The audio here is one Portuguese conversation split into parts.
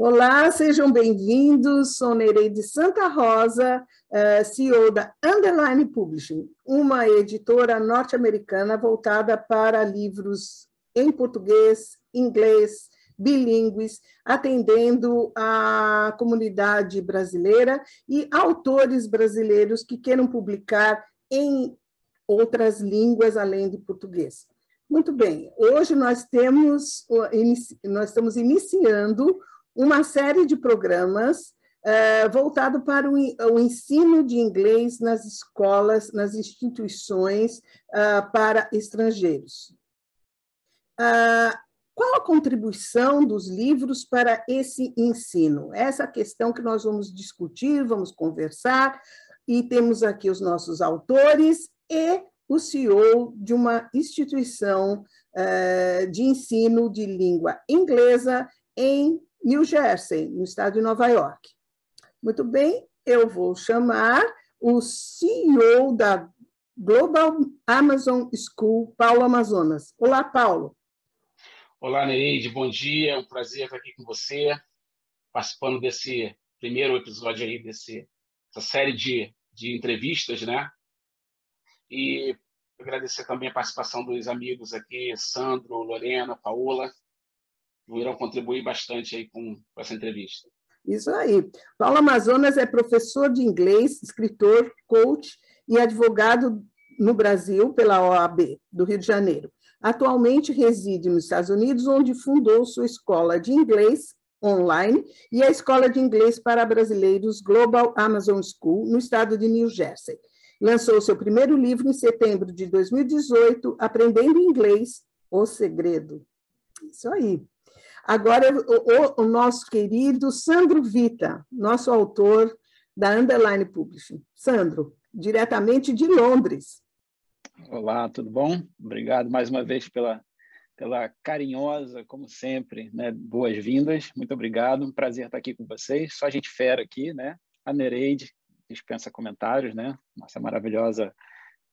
Olá, sejam bem-vindos. Sou Nereide Santa Rosa, eh, CEO da Underline Publishing, uma editora norte-americana voltada para livros em português, inglês, bilíngues, atendendo a comunidade brasileira e autores brasileiros que queiram publicar em outras línguas além de português. Muito bem, hoje nós temos, nós estamos iniciando uma série de programas uh, voltado para o, o, ensino de inglês nas escolas, nas instituições uh, para estrangeiros. Uh, qual a contribuição dos livros para esse ensino? Essa é questão que nós vamos discutir, vamos conversar, e temos aqui os nossos autores e o CEO de uma instituição uh, de ensino de língua inglesa em New Jersey, no estado de Nova York. Muito bem, eu vou chamar o CEO da Global Amazon School, Paulo Amazonas. Olá, Paulo. Olá, Neide, bom dia. É um prazer estar aqui com você, participando desse primeiro episódio aí, desse, dessa série de, de entrevistas, né? E agradecer também a participação dos amigos aqui, Sandro, Lorena, Paola, irão contribuir bastante aí com, com essa entrevista. Isso aí. Paulo Amazonas é professor de inglês, escritor, coach e advogado no Brasil pela OAB do Rio de Janeiro. Atualmente reside nos Estados Unidos, onde fundou sua escola de inglês online e a escola de inglês para brasileiros Global Amazon School, no estado de New Jersey. Lançou seu primeiro livro em setembro de 2018, Aprendendo Inglês, O Segredo. Isso aí. Agora, o, o, nosso querido Sandro Vita, nosso autor da Underline Publishing. Sandro, diretamente de Londres. Olá, tudo bom? Obrigado mais uma vez pela, pela carinhosa, como sempre, né? boas-vindas. Muito obrigado, um prazer estar aqui com vocês. Só gente fera aqui, né? A Nereide dispensa comentários, né? Nossa maravilhosa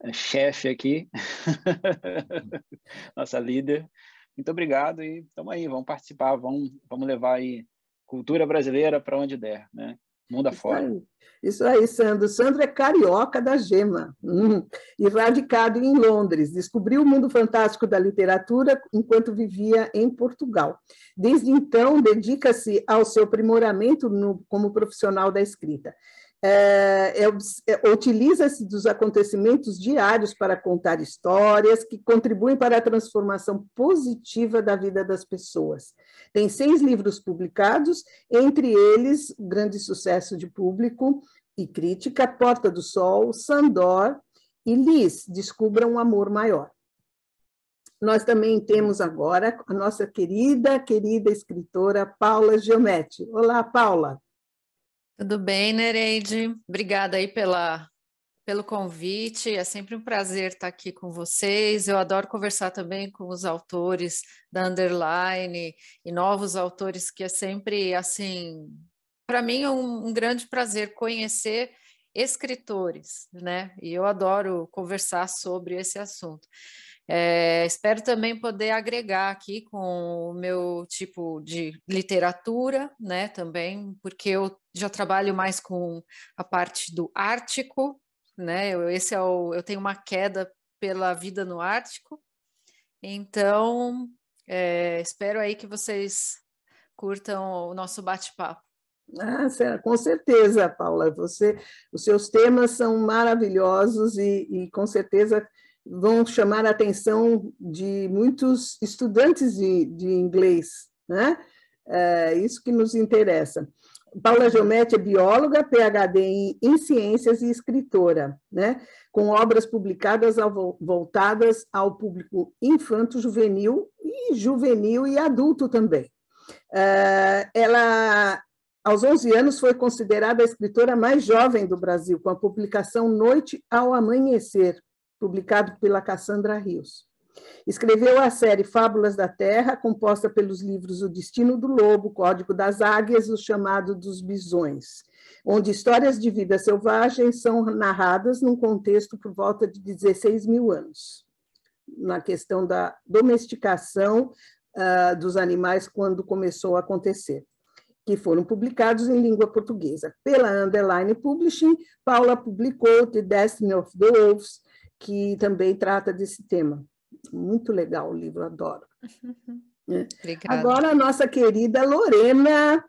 eh, chefe aqui, nossa líder. Muito obrigado e estamos aí, vamos participar, vamos, vamos levar aí cultura brasileira para onde der, né? Mundo afora. Isso aí, isso aí, Sandro. Sandro é carioca da gema, hum, e radicado em Londres. Descobriu o mundo fantástico da literatura enquanto vivia em Portugal. Desde então, dedica-se ao seu aprimoramento no, como profissional da escrita é, é, é, utiliza-se dos acontecimentos diários para contar histórias que contribuem para a transformação positiva da vida das pessoas. Tem seis livros publicados, entre eles grande sucesso de público e crítica, Porta do Sol, Sandor e Liz, Descubra um Amor Maior. Nós também temos agora a nossa querida, querida escritora Paula Giometti. Olá, Paula. Tudo bem, Nereide? Obrigada aí pela, pelo convite. É sempre um prazer estar aqui com vocês. Eu adoro conversar também com os autores da Underline e novos autores, que é sempre assim. Para mim é um, um grande prazer conhecer escritores, né? E eu adoro conversar sobre esse assunto. É, espero também poder agregar aqui com o meu tipo de literatura, né, também, porque eu já trabalho mais com a parte do Ártico, né, eu, esse é o, eu tenho uma queda pela vida no Ártico, então é, espero aí que vocês curtam o nosso bate-papo. Ah, com certeza, Paula. Você, os seus temas são maravilhosos e, e com certeza vão chamar a atenção de muitos estudantes de, de inglês, né? É isso que nos interessa. Paula Geometti é bióloga, PhD em, em, ciências e escritora, né? com obras publicadas ao, voltadas ao público infanto-juvenil e juvenil e adulto também. É, ela, aos 11 anos, foi considerada a escritora mais jovem do Brasil, com a publicação Noite ao Amanhecer, publicado pela Cassandra Rios. Escreveu a série Fábulas da Terra, composta pelos livros O Destino do Lobo, Código das Águias e O Chamado dos Bisões, onde histórias de vida selvagem são narradas num contexto por volta de 16 mil anos, na questão da domesticação uh, dos animais quando começou a acontecer. que foram publicados em língua portuguesa. Pela Underline Publishing, Paula publicou The Destiny of the Wolves, que também trata desse tema. Muito legal o livro, adoro. É. Obrigada. Agora, a nossa querida Lorena,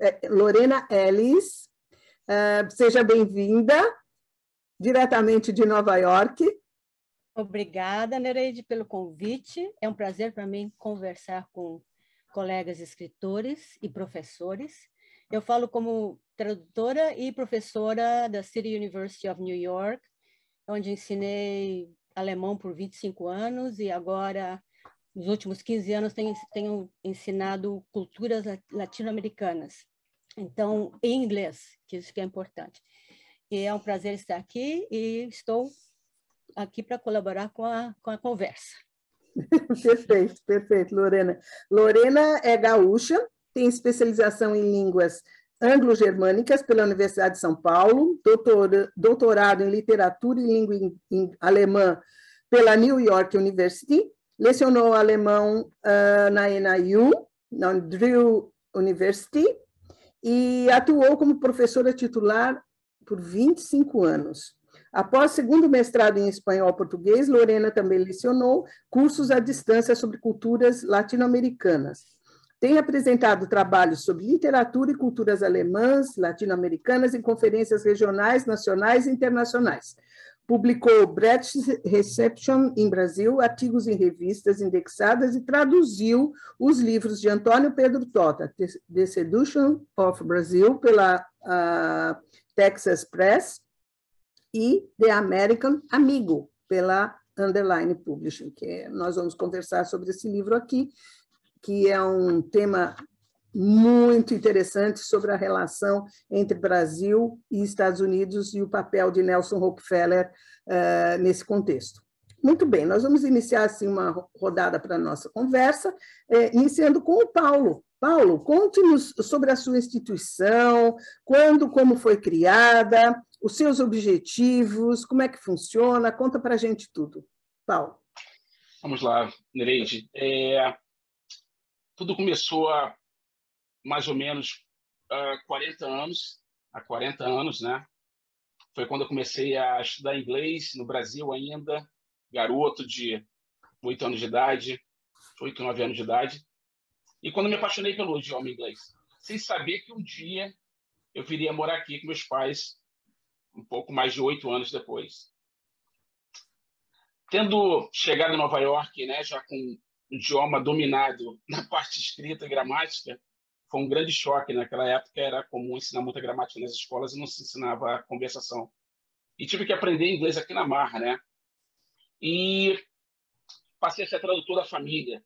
é, Lorena Ellis, uh, seja bem-vinda, diretamente de Nova York. Obrigada, Nereide, pelo convite. É um prazer para mim conversar com colegas escritores e professores. Eu falo como tradutora e professora da City University of New York, onde ensinei alemão por 25 anos e agora, nos últimos 15 anos, tenho, tenho ensinado culturas latino-americanas. Então, em inglês, que isso que é importante. E é um prazer estar aqui e estou aqui para colaborar com a, com a conversa. perfeito, perfeito, Lorena. Lorena é gaúcha, tem especialização em línguas anglo-germânicas pela Universidade de São Paulo, doutor, doutorado em literatura e língua em, em alemã pela New York University, lecionou alemão uh, na NIU, na Drew University, e atuou como professora titular por 25 anos. Após segundo mestrado em espanhol e português, Lorena também lecionou cursos à distância sobre culturas latino-americanas. Tem apresentado trabalhos sobre literatura e culturas alemãs, latino-americanas em conferências regionais, nacionais e internacionais. Publicou Brecht Reception em Brasil, artigos em revistas indexadas e traduziu os livros de Antônio Pedro Tota, The Seduction of Brazil, pela uh, Texas Press, e The American Amigo, pela Underline Publishing, que é, nós vamos conversar sobre esse livro aqui, que é um tema muito interessante sobre a relação entre Brasil e Estados Unidos e o papel de Nelson Rockefeller uh, nesse contexto. Muito bem, nós vamos iniciar assim uma rodada para a nossa conversa, eh, iniciando com o Paulo. Paulo, conte-nos sobre a sua instituição, quando, como foi criada, os seus objetivos, como é que funciona, conta para a gente tudo. Paulo. Vamos lá, Nereide. É, tudo começou há mais ou menos há 40 anos, há 40 anos, né? Foi quando eu comecei a estudar inglês no Brasil ainda, garoto de 8 anos de idade, 8, 9 anos de idade. E quando me apaixonei pelo idioma inglês, sem saber que um dia eu viria morar aqui com meus pais, um pouco mais de oito anos depois. Tendo chegado em Nova York, né, já com idioma dominado na parte escrita e gramática, foi um grande choque. Naquela época era comum ensinar muita gramática nas escolas e não se ensinava a conversação. E tive que aprender inglês aqui na Marra, né? E passei a ser tradutor da família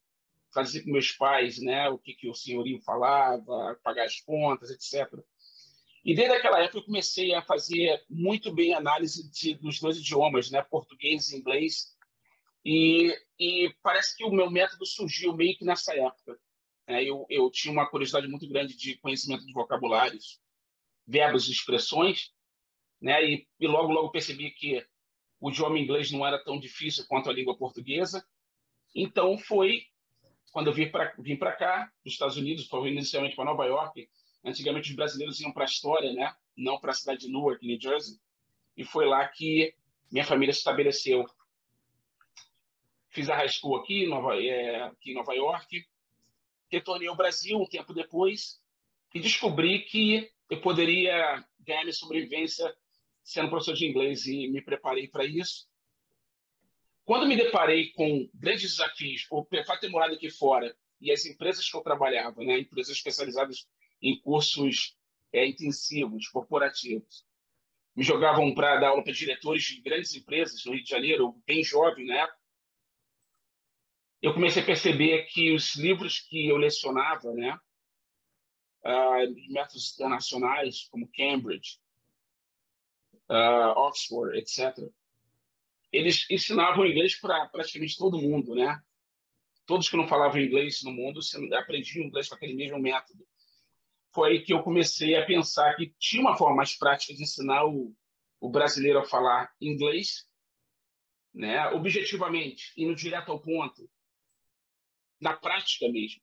fazer com meus pais, né, o que, que o senhorio falava, pagar as contas, etc. E desde aquela época eu comecei a fazer muito bem análise de, dos dois idiomas, né, português e inglês. E, e parece que o meu método surgiu meio que nessa época. É, eu, eu tinha uma curiosidade muito grande de conhecimento de vocabulários, verbos e expressões, né, e, e logo logo percebi que o idioma inglês não era tão difícil quanto a língua portuguesa. Então foi quando eu vim para cá, dos Estados Unidos, foi inicialmente para Nova York. Antigamente os brasileiros iam para a história, né? Não para a cidade de Newark, New Jersey. E foi lá que minha família se estabeleceu. Fiz a high school aqui, Nova, é, aqui em Nova York. Retornei ao Brasil um tempo depois e descobri que eu poderia ganhar minha sobrevivência sendo professor de inglês e me preparei para isso. Quando me deparei com grandes desafios, por fato ter morado aqui fora e as empresas que eu trabalhava, né, empresas especializadas em cursos é, intensivos, corporativos, me jogavam para dar aula para diretores de grandes empresas no Rio de Janeiro, bem jovem né? Eu comecei a perceber que os livros que eu lecionava, né, uh, métodos internacionais como Cambridge, uh, Oxford, etc., eles ensinavam inglês para praticamente todo mundo, né? Todos que não falavam inglês no mundo aprendiam inglês com aquele mesmo método. Foi aí que eu comecei a pensar que tinha uma forma mais prática de ensinar o, o brasileiro a falar inglês, né? Objetivamente, indo direto ao ponto, na prática mesmo.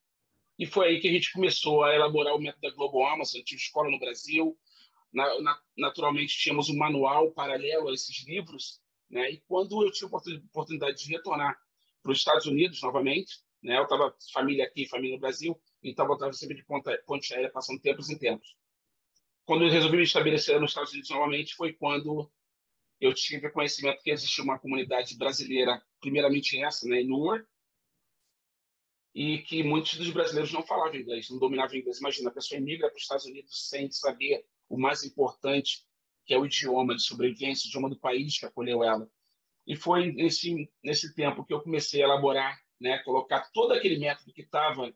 E foi aí que a gente começou a elaborar o método da Global Amazon. Tinha escola no Brasil, na, na, naturalmente tínhamos um manual paralelo a esses livros. Né? E quando eu tive a oportunidade de retornar para os Estados Unidos novamente, né? eu estava família aqui, família no Brasil, então eu estava sempre de ponta, ponte aérea, passando tempos em tempos. Quando eu resolvi me estabelecer nos Estados Unidos novamente, foi quando eu tive conhecimento que existia uma comunidade brasileira, primeiramente essa, né, em Newark, e que muitos dos brasileiros não falavam inglês, não dominavam inglês. Imagina, a pessoa emigra para os Estados Unidos sem saber o mais importante, que é o idioma de sobrevivência, o idioma do país que acolheu ela. E foi nesse, nesse tempo que eu comecei a elaborar, né, colocar todo aquele método que estava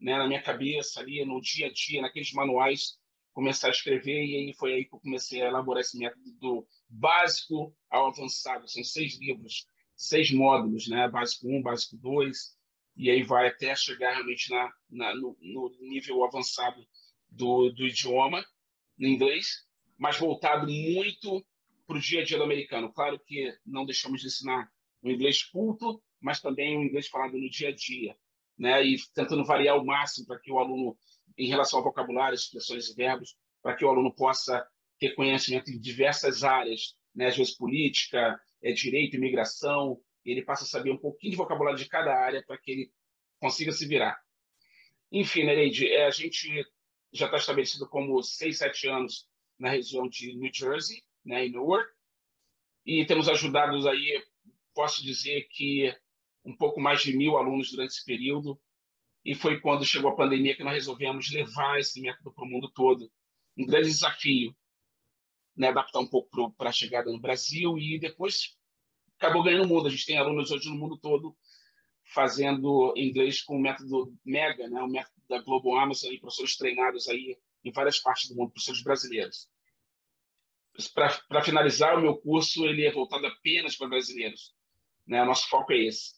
né, na minha cabeça ali, no dia a dia, naqueles manuais, começar a escrever, e aí foi aí que eu comecei a elaborar esse método do básico ao avançado. São seis livros, seis módulos, né, básico 1, um, básico 2, e aí vai até chegar realmente na, na no, no, nível avançado do, do idioma, no inglês, mas voltado muito para o dia a dia do americano. Claro que não deixamos de ensinar o inglês culto, mas também o inglês falado no dia a dia, né? E tentando variar o máximo para que o aluno, em relação ao vocabulário, expressões e verbos, para que o aluno possa ter conhecimento em diversas áreas, né? Às vezes política, é direito, imigração, ele passa a saber um pouquinho de vocabulário de cada área para que ele consiga se virar. Enfim, Nereide, é, a gente já está estabelecido como seis, sete anos na região de New Jersey, né, em Newark, e temos ajudado aí, posso dizer que um pouco mais de mil alunos durante esse período, e foi quando chegou a pandemia que nós resolvemos levar esse método para o mundo todo. Um grande desafio, né, adaptar um pouco para a chegada no Brasil, e depois acabou ganhando o mundo. A gente tem alunos hoje no mundo todo fazendo inglês com o método MEGA, né, o método da Global Amazon, e professores treinados aí em várias partes do mundo, professores brasileiros. Para finalizar, o meu curso ele é voltado apenas para brasileiros. Né? O nosso foco é esse,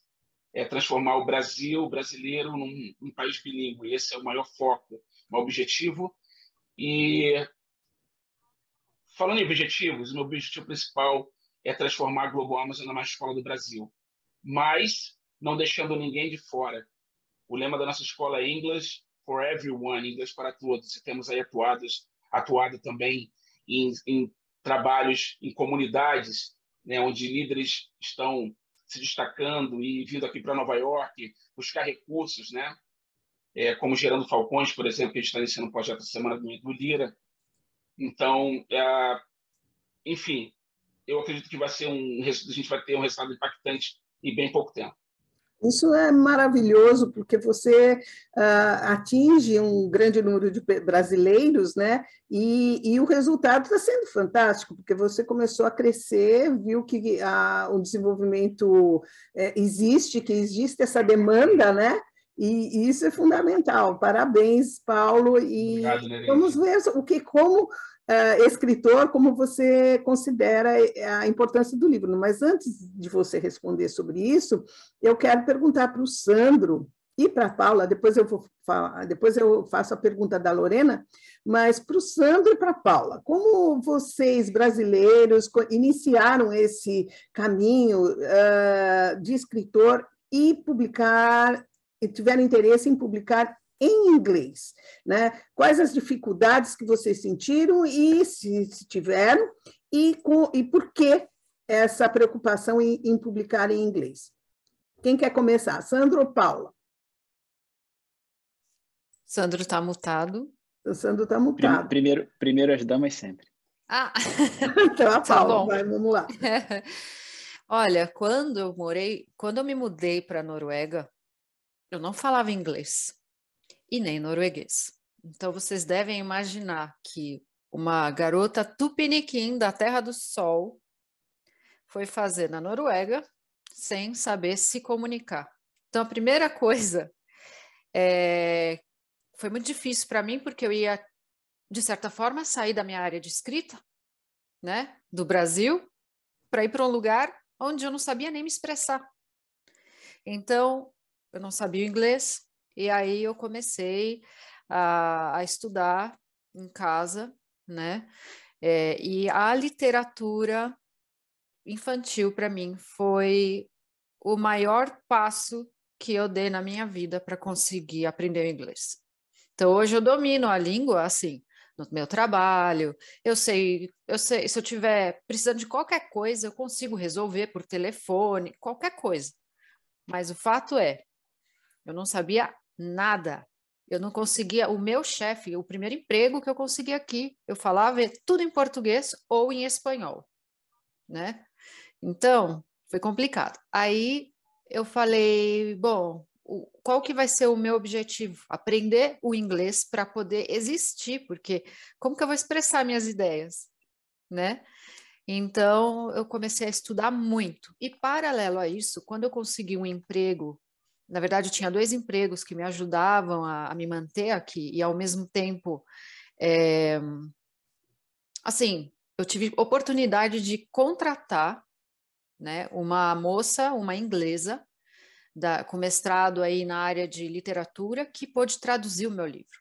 é transformar o Brasil, o brasileiro, num, num país bilíngue. Esse é o maior foco, o objetivo. E falando em objetivos, o meu objetivo principal é transformar a Global Amazon na mais escola do Brasil, mas não deixando ninguém de fora. O lema da nossa escola é English for Everyone, inglês para todos. E temos aí atuados, atuado também em, em trabalhos em comunidades, né, onde líderes estão se destacando e vindo aqui para Nova York buscar recursos, né? É, como Gerando Falcões, por exemplo, que a gente está iniciando um projeto semana do Lira. Então, é, enfim, eu acredito que vai ser um, a gente vai ter um resultado impactante em bem pouco tempo. Isso é maravilhoso, porque você uh, atinge um grande número de brasileiros, né? E, e o resultado está sendo fantástico, porque você começou a crescer, viu que uh, o desenvolvimento é, existe, que existe essa demanda, né? E isso é fundamental. Parabéns, Paulo. E Obrigado, vamos ver o que, como uh, escritor, como você considera a importância do livro. Mas antes de você responder sobre isso, eu quero perguntar para o Sandro e para a Paula, depois eu vou falar, depois eu faço a pergunta da Lorena, mas para o Sandro e para a Paula, como vocês brasileiros iniciaram esse caminho uh, de escritor e publicar, e tiveram interesse em publicar em inglês, né? Quais as dificuldades que vocês sentiram e se, se tiveram e, com, e por que essa preocupação em, em publicar em inglês? Quem quer começar, Sandro ou Paula? Sandro está mutado. O Sandro está mutado. Primeiro, primeiro as damas sempre. Ah, então a tá Paula, tá vai, vamos lá. Olha, quando eu morei, quando eu me mudei para a Noruega, eu não falava inglês e nem norueguês. Então vocês devem imaginar que uma garota tupiniquim da Terra do Sol foi fazer na Noruega sem saber se comunicar. Então a primeira coisa é, foi muito difícil para mim porque eu ia de certa forma sair da minha área de escrita, né, do Brasil, para ir para um lugar onde eu não sabia nem me expressar. Então eu não sabia o inglês, e aí eu comecei a, a estudar em casa, né? É, e a literatura infantil para mim foi o maior passo que eu dei na minha vida para conseguir aprender inglês. Então hoje eu domino a língua assim, no meu trabalho, eu sei, eu sei, se eu tiver precisando de qualquer coisa, eu consigo resolver por telefone, qualquer coisa. Mas o fato é, eu não sabia nada. Eu não conseguia, o meu chefe, o primeiro emprego que eu consegui aqui, eu falava tudo em português ou em espanhol, né? Então, foi complicado. Aí eu falei, bom, qual que vai ser o meu objetivo? Aprender o inglês para poder existir, porque como que eu vou expressar minhas ideias, né? Então, eu comecei a estudar muito. E paralelo a isso, quando eu consegui um emprego, na verdade, eu tinha dois empregos que me ajudavam a, a me manter aqui e ao mesmo tempo, é, assim, eu tive oportunidade de contratar, né, uma moça, uma inglesa, da, com mestrado aí na área de literatura, que pôde traduzir o meu livro.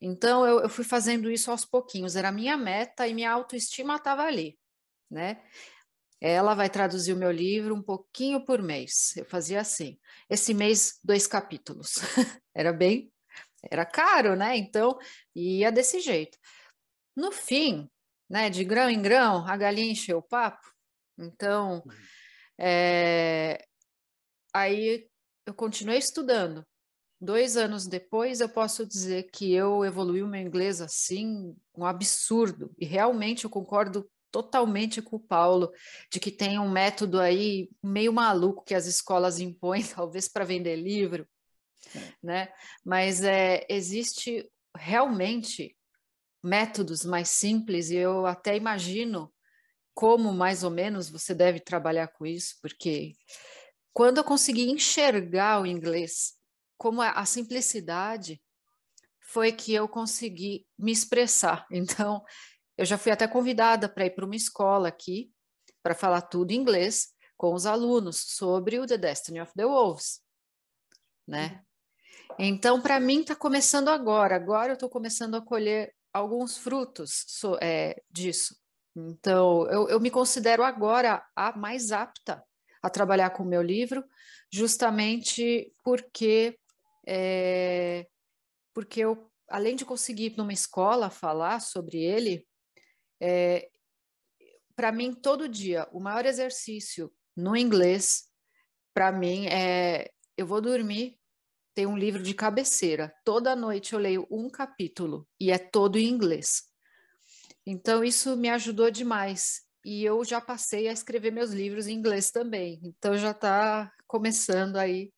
Então, eu, eu fui fazendo isso aos pouquinhos, era a minha meta e minha autoestima estava ali, né? Ela vai traduzir o meu livro um pouquinho por mês. Eu fazia assim. Esse mês, dois capítulos. era bem, era caro, né? Então, ia desse jeito. No fim, né, de grão em grão, a galinha encheu o papo. Então, é, aí eu continuei estudando. Dois anos depois, eu posso dizer que eu evolui o meu inglês assim, um absurdo. E realmente eu concordo totalmente com o Paulo de que tem um método aí meio maluco que as escolas impõem, talvez para vender livro, é. né? Mas é, existe realmente métodos mais simples e eu até imagino como mais ou menos você deve trabalhar com isso, porque quando eu consegui enxergar o inglês como a, simplicidade, foi que eu consegui me expressar. Então, eu já fui até convidada para ir para uma escola aqui, para falar tudo em inglês com os alunos sobre o The Destiny of the Wolves, né? Então, para mim, está começando agora. Agora eu estou começando a colher alguns frutos so, é, disso. Então, eu, eu me considero agora a mais apta a trabalhar com o meu livro, justamente porque, é, porque eu, além de conseguir numa escola falar sobre ele, é, para mim, todo dia, o maior exercício no inglês, para mim, é eu vou dormir, tem um livro de cabeceira. Toda noite eu leio um capítulo e é todo em inglês. Então, isso me ajudou demais e eu já passei a escrever meus livros em inglês também. Então já está começando aí.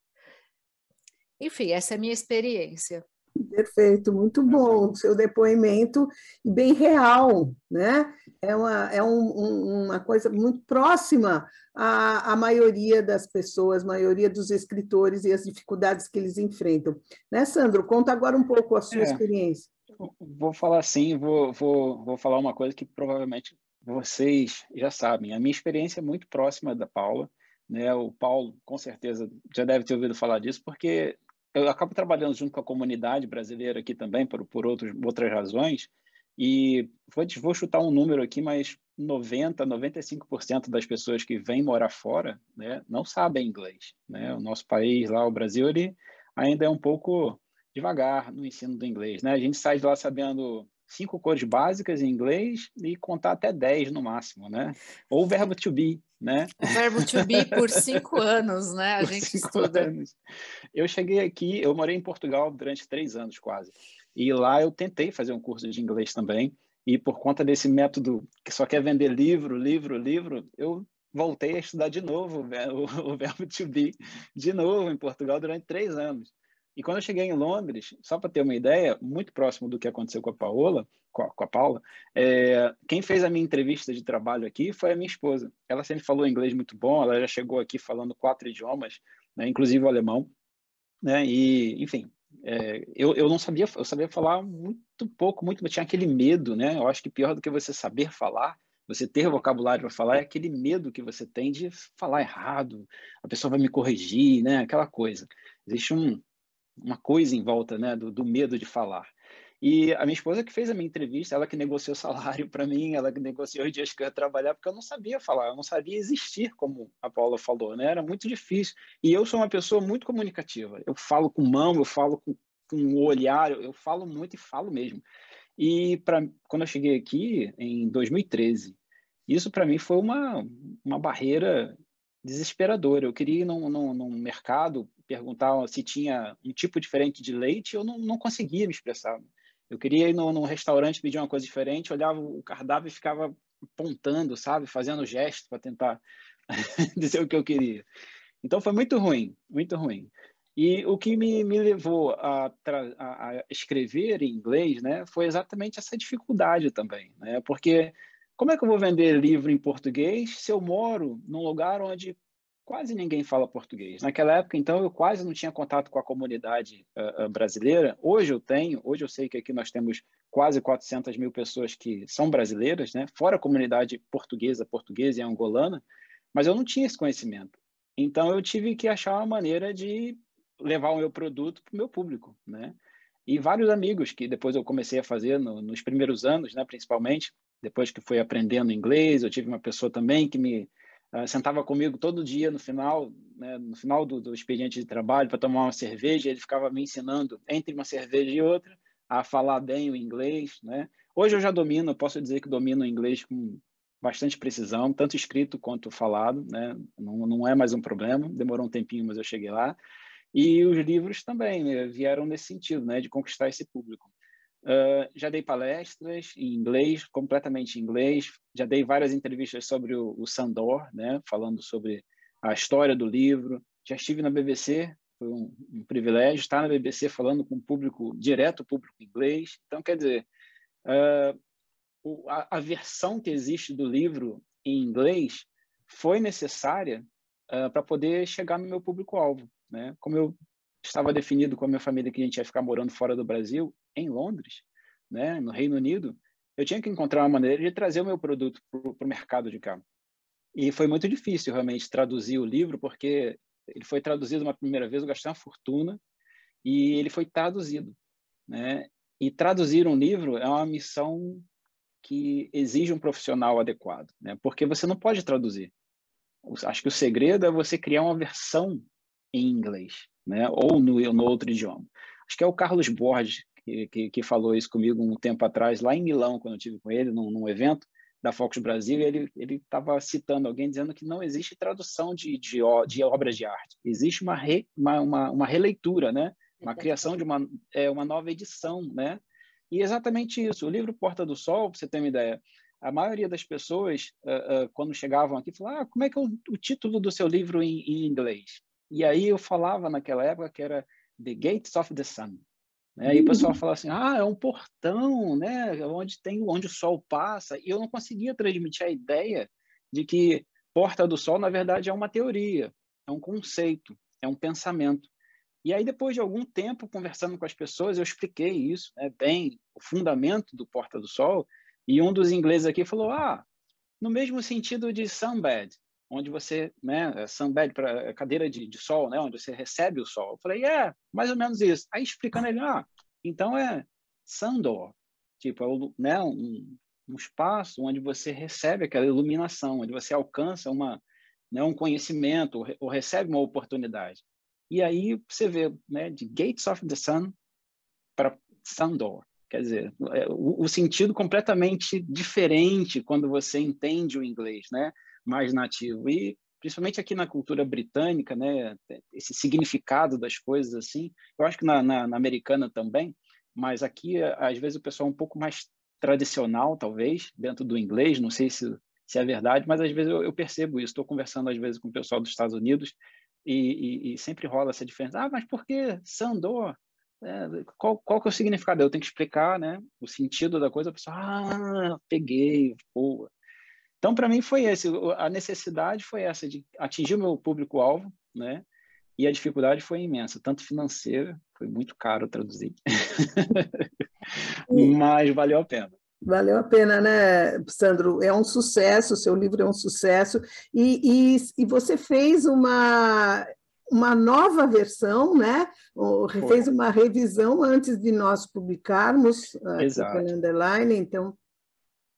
Enfim, essa é a minha experiência. Perfeito, muito bom seu depoimento e bem real, né? É uma, é um, um, uma coisa muito próxima à, à maioria das pessoas, maioria dos escritores e as dificuldades que eles enfrentam. Né, Sandro? Conta agora um pouco a sua é, experiência. Vou falar assim, vou, vou, vou falar uma coisa que provavelmente vocês já sabem, a minha experiência é muito próxima da Paula. Né? O Paulo, com certeza, já deve ter ouvido falar disso, porque eu acabo trabalhando junto com a comunidade brasileira aqui também, por, por outros, outras razões, e vou, vou chutar um número aqui, mas 90, 95% das pessoas que vêm morar fora né, não sabem inglês. Né? O nosso país lá, o Brasil, ele ainda é um pouco devagar no ensino do inglês. Né? A gente sai de lá sabendo cinco cores básicas em inglês e contar até dez no máximo, né? Ou o verbo to be, né? O verbo to be por cinco anos, né? A por gente estuda. Anos. Eu cheguei aqui, eu morei em Portugal durante três anos quase. E lá eu tentei fazer um curso de inglês também. E por conta desse método que só quer vender livro, livro, livro, eu voltei a estudar de novo o, o verbo to be de novo em Portugal durante três anos. E quando eu cheguei em Londres, só para ter uma ideia, muito próximo do que aconteceu com a Paola, com a, com a Paula, é, quem fez a minha entrevista de trabalho aqui foi a minha esposa. Ela sempre falou inglês muito bom, ela já chegou aqui falando quatro idiomas, né, inclusive o alemão, né? E, enfim, é, eu, eu não sabia, eu sabia falar muito pouco, muito, tinha aquele medo, né? Eu acho que pior do que você saber falar, você ter vocabulário para falar é aquele medo que você tem de falar errado, a pessoa vai me corrigir, né? Aquela coisa. Existe um, uma coisa em volta né, do, do medo de falar. E a minha esposa que fez a minha entrevista, ela que negociou o salário para mim, ela que negociou os dias que eu ia trabalhar, porque eu não sabia falar, eu não sabia existir, como a Paula falou, né? Era muito difícil. E eu sou uma pessoa muito comunicativa. Eu falo com mão, eu falo com, com o olhar, eu, falo muito e falo mesmo. E pra, quando eu cheguei aqui, em 2013, isso para mim foi uma, uma barreira desesperadora. Eu queria ir num, num, num, mercado perguntar se tinha um tipo diferente de leite, eu não, não conseguia me expressar. Eu queria ir num, restaurante pedir uma coisa diferente, olhava o cardápio e ficava apontando, sabe, fazendo gesto para tentar dizer o que eu queria. Então foi muito ruim, muito ruim. E o que me, me levou a, a, escrever em inglês, né, foi exatamente essa dificuldade também, né? Porque como é que eu vou vender livro em português se eu moro num lugar onde quase ninguém fala português. Naquela época, então, eu quase não tinha contato com a comunidade uh, brasileira. Hoje eu tenho, hoje eu sei que aqui nós temos quase 400 mil pessoas que são brasileiras, né? fora a comunidade portuguesa, portuguesa e angolana, mas eu não tinha esse conhecimento. Então, eu tive que achar uma maneira de levar o meu produto para o meu público, né? E vários amigos que depois eu comecei a fazer no, nos primeiros anos, né, principalmente, depois que fui aprendendo inglês, eu tive uma pessoa também que me uh, sentava comigo todo dia no final, né, no final do, do expediente de trabalho para tomar uma cerveja, ele ficava me ensinando entre uma cerveja e outra a falar bem o inglês, né? Hoje eu já domino, posso dizer que domino o inglês com bastante precisão, tanto escrito quanto falado, né? Não, não é mais um problema, demorou um tempinho, mas eu cheguei lá. E os livros também né, vieram nesse sentido, né, de conquistar esse público. Uh, já dei palestras em inglês, completamente em inglês. Já dei várias entrevistas sobre o, o, Sandor, né, falando sobre a história do livro. Já estive na BBC, foi um, um privilégio estar na BBC falando com o público direto, público inglês. Então, quer dizer, uh, o, a, a, versão que existe do livro em inglês foi necessária uh, para poder chegar no meu público-alvo. Né? Como eu estava definido com a minha família que a gente ia ficar morando fora do Brasil, em Londres, né, no Reino Unido, eu tinha que encontrar uma maneira de trazer o meu produto para o mercado de cá. E foi muito difícil realmente traduzir o livro, porque ele foi traduzido uma primeira vez, eu gastei uma fortuna, e ele foi traduzido. Né? E traduzir um livro é uma missão que exige um profissional adequado, né? porque você não pode traduzir. Acho que o segredo é você criar uma versão em inglês né? ou no, no outro idioma. Acho que é o Carlos Borges que, que, que, falou isso comigo um tempo atrás, lá em Milão, quando eu tive com ele, num, num evento da Focus Brasil, ele estava citando alguém dizendo que não existe tradução de, de, de obras de arte, existe uma, re, uma, uma, uma, releitura, né? uma criação de uma, é, uma nova edição. Né? E exatamente isso. O livro Porta do Sol, para você ter uma ideia, a maioria das pessoas, uh, uh, quando chegavam aqui, falavam, ah, como é que é o, o título do seu livro em, em inglês? E aí eu falava naquela época que era The Gates of the Sun. Né? Aí o pessoal fala assim, ah, é um portão, né? Onde tem, onde o sol passa. E eu não conseguia transmitir a ideia de que Porta do Sol, na verdade, é uma teoria, é um conceito, é um pensamento. E aí, depois de algum tempo conversando com as pessoas, eu expliquei isso, né, bem, o fundamento do Porta do Sol, e um dos ingleses aqui falou, ah, no mesmo sentido de sunbed, onde você, né, é sunbed para é cadeira de, de, sol, né, onde você recebe o sol. Eu falei, é, mais ou menos isso. Aí explicando ele, ah, então é sandor, tipo, é né, um, um espaço onde você recebe aquela iluminação, onde você alcança uma, né, um conhecimento ou, ou recebe uma oportunidade. E aí você vê, né, de Gates of the Sun para Sandor. Quer dizer, é, o, o, sentido completamente diferente quando você entende o inglês, né? Mais nativo. E principalmente aqui na cultura britânica, né, esse significado das coisas assim, eu acho que na, na, na americana também, mas aqui às vezes o pessoal é um pouco mais tradicional, talvez, dentro do inglês, não sei se, se é verdade, mas às vezes eu, eu percebo isso. Estou conversando às vezes com o pessoal dos Estados Unidos e, e, e sempre rola essa diferença. Ah, mas por que Sandor? É, qual, qual que é o significado? Eu tenho que explicar né, o sentido da coisa. A pessoa, ah, peguei, boa. Então, para mim, foi esse. A necessidade foi essa, de atingir o meu público-alvo, né? E a dificuldade foi imensa, tanto financeira, foi muito caro traduzir, mas valeu a pena. Valeu a pena, né, Sandro? É um sucesso, o seu livro é um sucesso, e, e, e você fez uma uma nova versão, né? Fez uma revisão antes de nós publicarmos Exato. a Underline, então.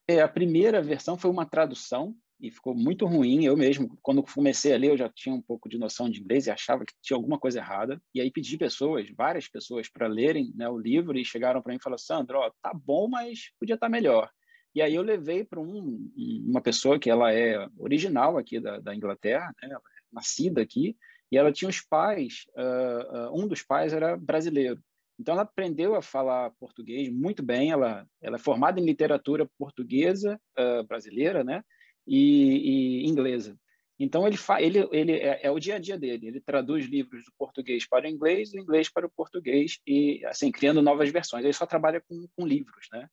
É, a primeira versão foi uma tradução e ficou muito ruim. Eu mesmo, quando comecei a ler, eu já tinha um pouco de noção de inglês e achava que tinha alguma coisa errada. E aí pedi pessoas, várias pessoas, para lerem né, o livro e chegaram para mim e falaram: Sandro, ó, tá bom, mas podia estar tá melhor. E aí eu levei para um, uma pessoa que ela é original aqui da, da Inglaterra, né, é nascida aqui, e ela tinha os pais, uh, uh, um dos pais era brasileiro. Então ela aprendeu a falar português muito bem, ela, ela é formada em literatura portuguesa uh, brasileira, né? E, e, inglesa. Então ele ele ele é, é, o dia a dia dele. Ele traduz livros do português para o inglês, do inglês para o português e assim criando novas versões. Ele só trabalha com, com livros, né?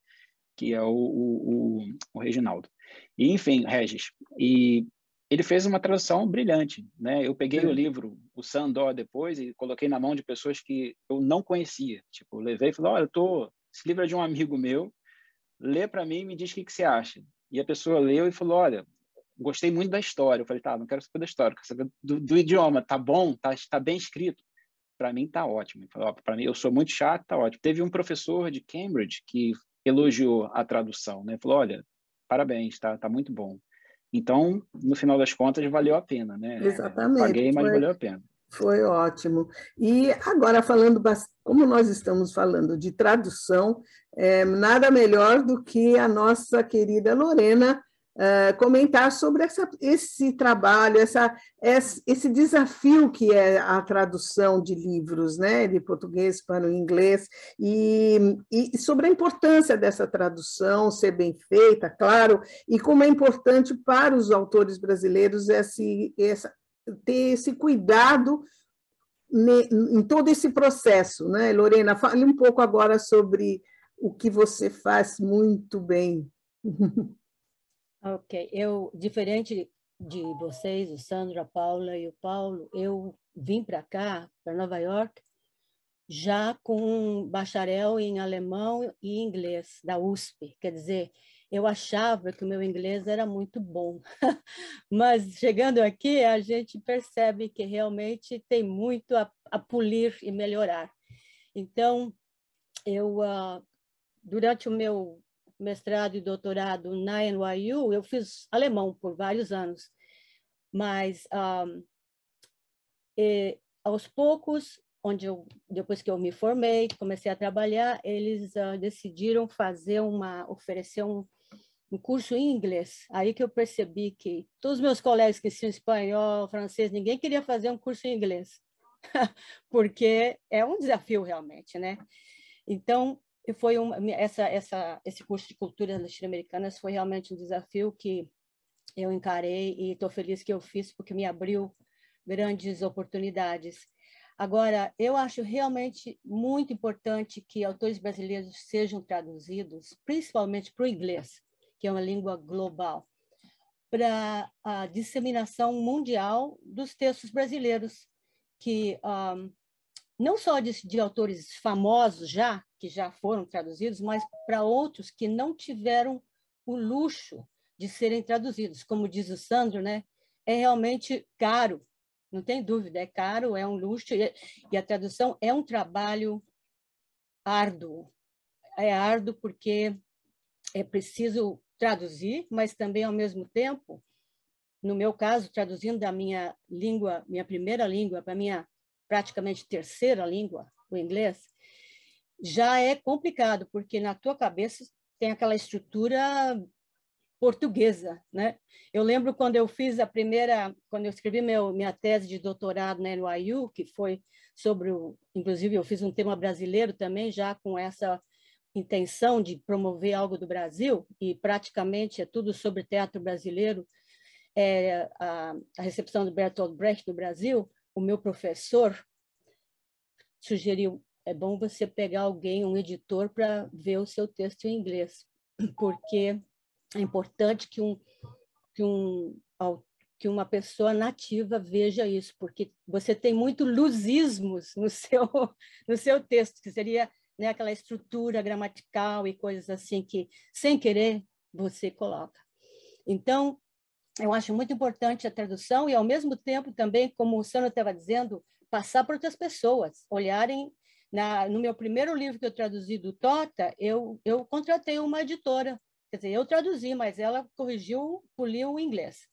Que é o, o, o, o Reginaldo. E enfim, Regis. E ele fez uma tradução brilhante, né? Eu peguei o livro, o Sandor depois e coloquei na mão de pessoas que eu não conhecia. Tipo, levei e falei: "Olha, eu tô, esse livro é de um amigo meu, lê para mim e me diz o que, que você acha". E a pessoa leu e falou: "Olha, gostei muito da história". Eu falei: "Tá, não quero saber da história, quero saber do, do idioma, tá bom? Tá, tá bem escrito?". Para mim tá ótimo. Para mim eu sou muito chato, tá ótimo. Teve um professor de Cambridge que elogiou a tradução, né? Falou: "Olha, parabéns, tá, tá muito bom". Então, no final das contas, valeu a pena, né? Exatamente. Paguei, mas foi, valeu a pena. Foi ótimo. E agora, falando, como nós estamos falando de tradução, é, nada melhor do que a nossa querida Lorena uh, comentar sobre essa, esse trabalho, essa, esse desafio que é a tradução de livros, né, de português para o inglês, e, e sobre a importância dessa tradução ser bem feita, claro, e como é importante para os autores brasileiros esse, essa, ter esse cuidado em todo esse processo, né? Lorena, fale um pouco agora sobre o que você faz muito bem. Ok, eu, diferente de vocês, o Sandro, a Paula e o Paulo, eu vim para cá, para Nova York, já com um bacharel em alemão e inglês da USP. Quer dizer, eu achava que o meu inglês era muito bom, mas chegando aqui a gente percebe que realmente tem muito a, a polir e melhorar. Então, eu uh, durante o meu mestrado e doutorado na NYU, eu fiz alemão por vários anos, mas um, e, aos poucos, onde eu depois que eu me formei, comecei a trabalhar, eles uh, decidiram fazer uma oferecer um, um curso em inglês. Aí que eu percebi que todos os meus colegas que tinham espanhol, francês, ninguém queria fazer um curso em inglês, porque é um desafio realmente, né? Então, e foi um, essa, essa, esse curso de culturas latino-americanas foi realmente um desafio que eu encarei e estou feliz que eu fiz porque me abriu grandes oportunidades. Agora, eu acho realmente muito importante que autores brasileiros sejam traduzidos, principalmente para o inglês, que é uma língua global, para a disseminação mundial dos textos brasileiros, que um, não só de, de autores famosos já, que já foram traduzidos, mas para outros que não tiveram o luxo de serem traduzidos. Como diz o Sandro, né? é realmente caro, não tem dúvida, é caro, é um luxo, e, e a tradução é um trabalho árduo. É árduo porque é preciso traduzir, mas também, ao mesmo tempo, no meu caso, traduzindo da minha língua, minha primeira língua, para minha praticamente terceira língua, o inglês, já é complicado, porque na tua cabeça tem aquela estrutura portuguesa, né? Eu lembro quando eu fiz a primeira, quando eu escrevi meu, minha tese de doutorado na NYU, que foi sobre o, inclusive eu fiz um tema brasileiro também, já com essa intenção de promover algo do Brasil, e praticamente é tudo sobre teatro brasileiro, é, a, a recepção do Bertolt Brecht no Brasil, o meu professor sugeriu é bom você pegar alguém, um editor, para ver o seu texto em inglês, porque é importante que, um, que, um, que uma pessoa nativa veja isso, porque você tem muito luzismos no seu, no seu texto, que seria né, aquela estrutura gramatical e coisas assim que, sem querer, você coloca. Então, eu acho muito importante a tradução e, ao mesmo tempo, também, como o Sano estava dizendo, passar para outras pessoas, olharem. Na, no meu primeiro livro que eu traduzi do Tota, eu, eu contratei uma editora. Quer dizer, eu traduzi, mas ela corrigiu, poliu o inglês.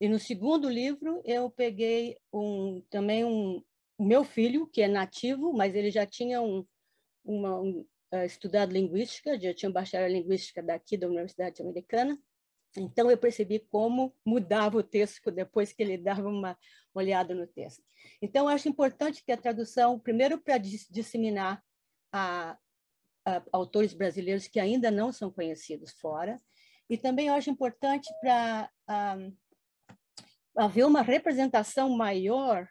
E no segundo livro, eu peguei um, também um, meu filho, que é nativo, mas ele já tinha um, uma, um, uh, estudado linguística, já tinha um bacharel em linguística daqui da Universidade Americana, então, eu percebi como mudava o texto depois que ele dava uma olhada no texto. Então, acho importante que a tradução, primeiro, para disseminar a, a, autores brasileiros que ainda não são conhecidos fora, e também acho importante para haver uma representação maior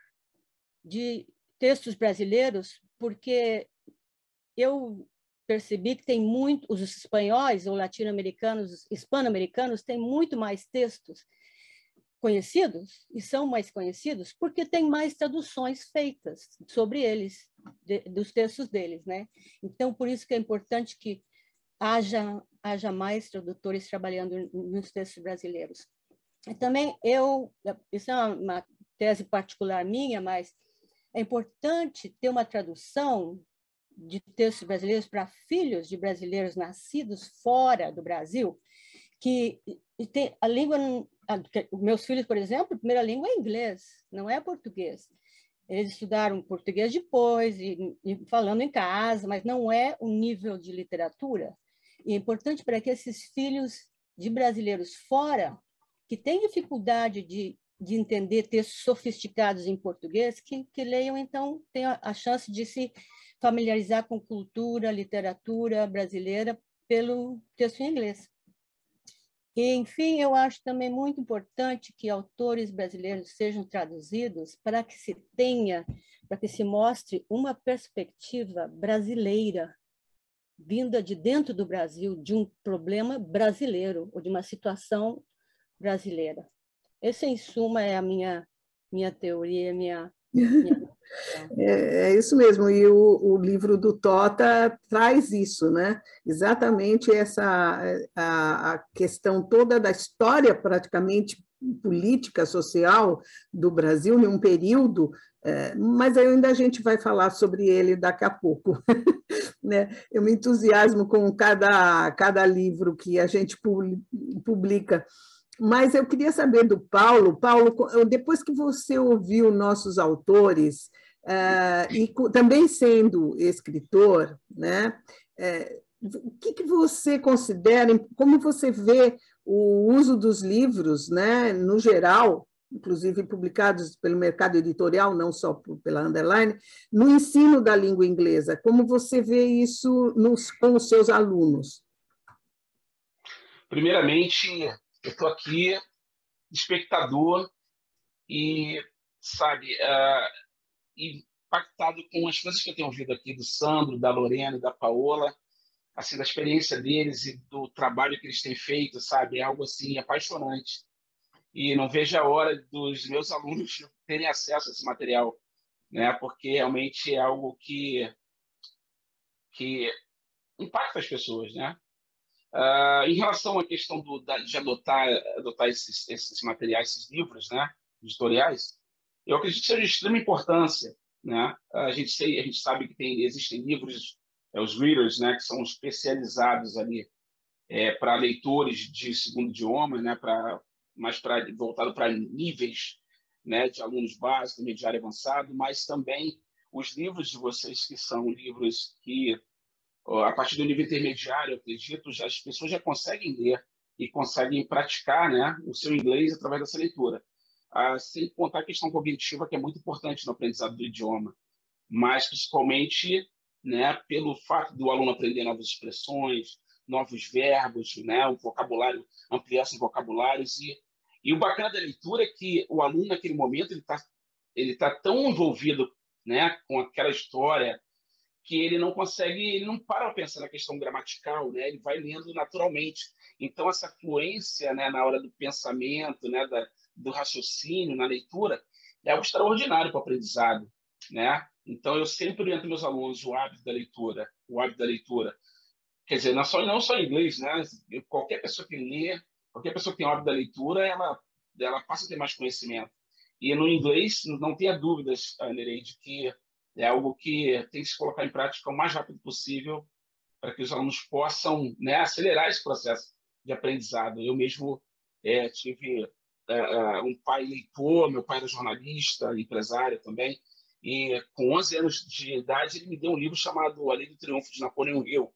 de textos brasileiros, porque eu percebi que tem muito, os espanhóis ou latino-americanos, hispano-americanos têm muito mais textos conhecidos e são mais conhecidos porque tem mais traduções feitas sobre eles, de, dos textos deles, né? Então, por isso que é importante que haja, haja mais tradutores trabalhando nos textos brasileiros. Também eu, isso é uma tese particular minha, mas é importante ter uma tradução de textos brasileiros para filhos de brasileiros nascidos fora do Brasil, que tem a língua, a, meus filhos, por exemplo, a primeira língua é inglês, não é português. Eles estudaram português depois, e, e falando em casa, mas não é o nível de literatura. E é importante para que esses filhos de brasileiros fora, que têm dificuldade de, de entender textos sofisticados em português, que, que leiam, então, tenham a chance de se familiarizar com cultura, literatura brasileira pelo texto em inglês. E, enfim, eu acho também muito importante que autores brasileiros sejam traduzidos para que se tenha, para que se mostre uma perspectiva brasileira, vinda de dentro do Brasil, de um problema brasileiro, ou de uma situação brasileira. Essa, em suma, é a minha, minha teoria, minha, minha é, é, isso mesmo, e o, o, livro do Tota traz isso, né? Exatamente essa a, a, questão toda da história praticamente política, social do Brasil em um período, é, mas ainda a gente vai falar sobre ele daqui a pouco. né? Eu me entusiasmo com cada, cada livro que a gente publica mas eu queria saber do Paulo. Paulo, depois que você ouviu nossos autores, uh, e também sendo escritor, né, uh, o que, que você considera, como você vê o uso dos livros, né, no geral, inclusive publicados pelo mercado editorial, não só pela Underline, no ensino da língua inglesa? Como você vê isso nos, com os seus alunos? Primeiramente, eu estou aqui espectador e sabe uh, impactado com as coisas que eu tenho ouvido aqui do Sandro, da Lorena, da Paola, assim da experiência deles e do trabalho que eles têm feito, sabe, é algo assim apaixonante. E não vejo a hora dos meus alunos terem acesso a esse material, né? Porque realmente é algo que que impacta as pessoas, né? Uh, em relação à questão do, da, de adotar, adotar esses, esses, materiais, esses livros né, editoriais, eu acredito que seja de extrema importância. Né? A, gente sei, a gente sabe que tem, existem livros, é, os readers, né, que são especializados ali é, para leitores de segundo idioma, né, pra, mais pra, voltado para níveis né, de alunos básicos, mediário avançado, mas também os livros de vocês que são livros que a partir do nível intermediário, eu acredito, já, as pessoas já conseguem ler e conseguem praticar né, o seu inglês através dessa leitura. Ah, sem contar a questão cognitiva, que é muito importante no aprendizado do idioma, mas principalmente né, pelo fato do aluno aprender novas expressões, novos verbos, né, o vocabulário, ampliar seus vocabulários. E, e o bacana da leitura é que o aluno, naquele momento, ele está ele tá tão envolvido né, com aquela história, que ele não consegue, ele não para pensar na questão gramatical, né? Ele vai lendo naturalmente. Então essa fluência, né, na hora do pensamento, né, da, do raciocínio, na leitura, é algo extraordinário para o aprendizado, né? Então eu sempre oriento meus alunos o hábito da leitura, o hábito da leitura. Quer dizer, não só não só em inglês, né? Qualquer pessoa que lê, qualquer pessoa que tem hábito da leitura, ela ela passa a ter mais conhecimento. E no inglês, não tenha dúvidas, Nereide, que é algo que tem que se colocar em prática o mais rápido possível para que os alunos possam né, acelerar esse processo de aprendizado. Eu mesmo é, tive é, é um pai leitor, meu pai era jornalista, empresário também, e com 11 anos de idade ele me deu um livro chamado A Lei do Triunfo de Napoleão Hill,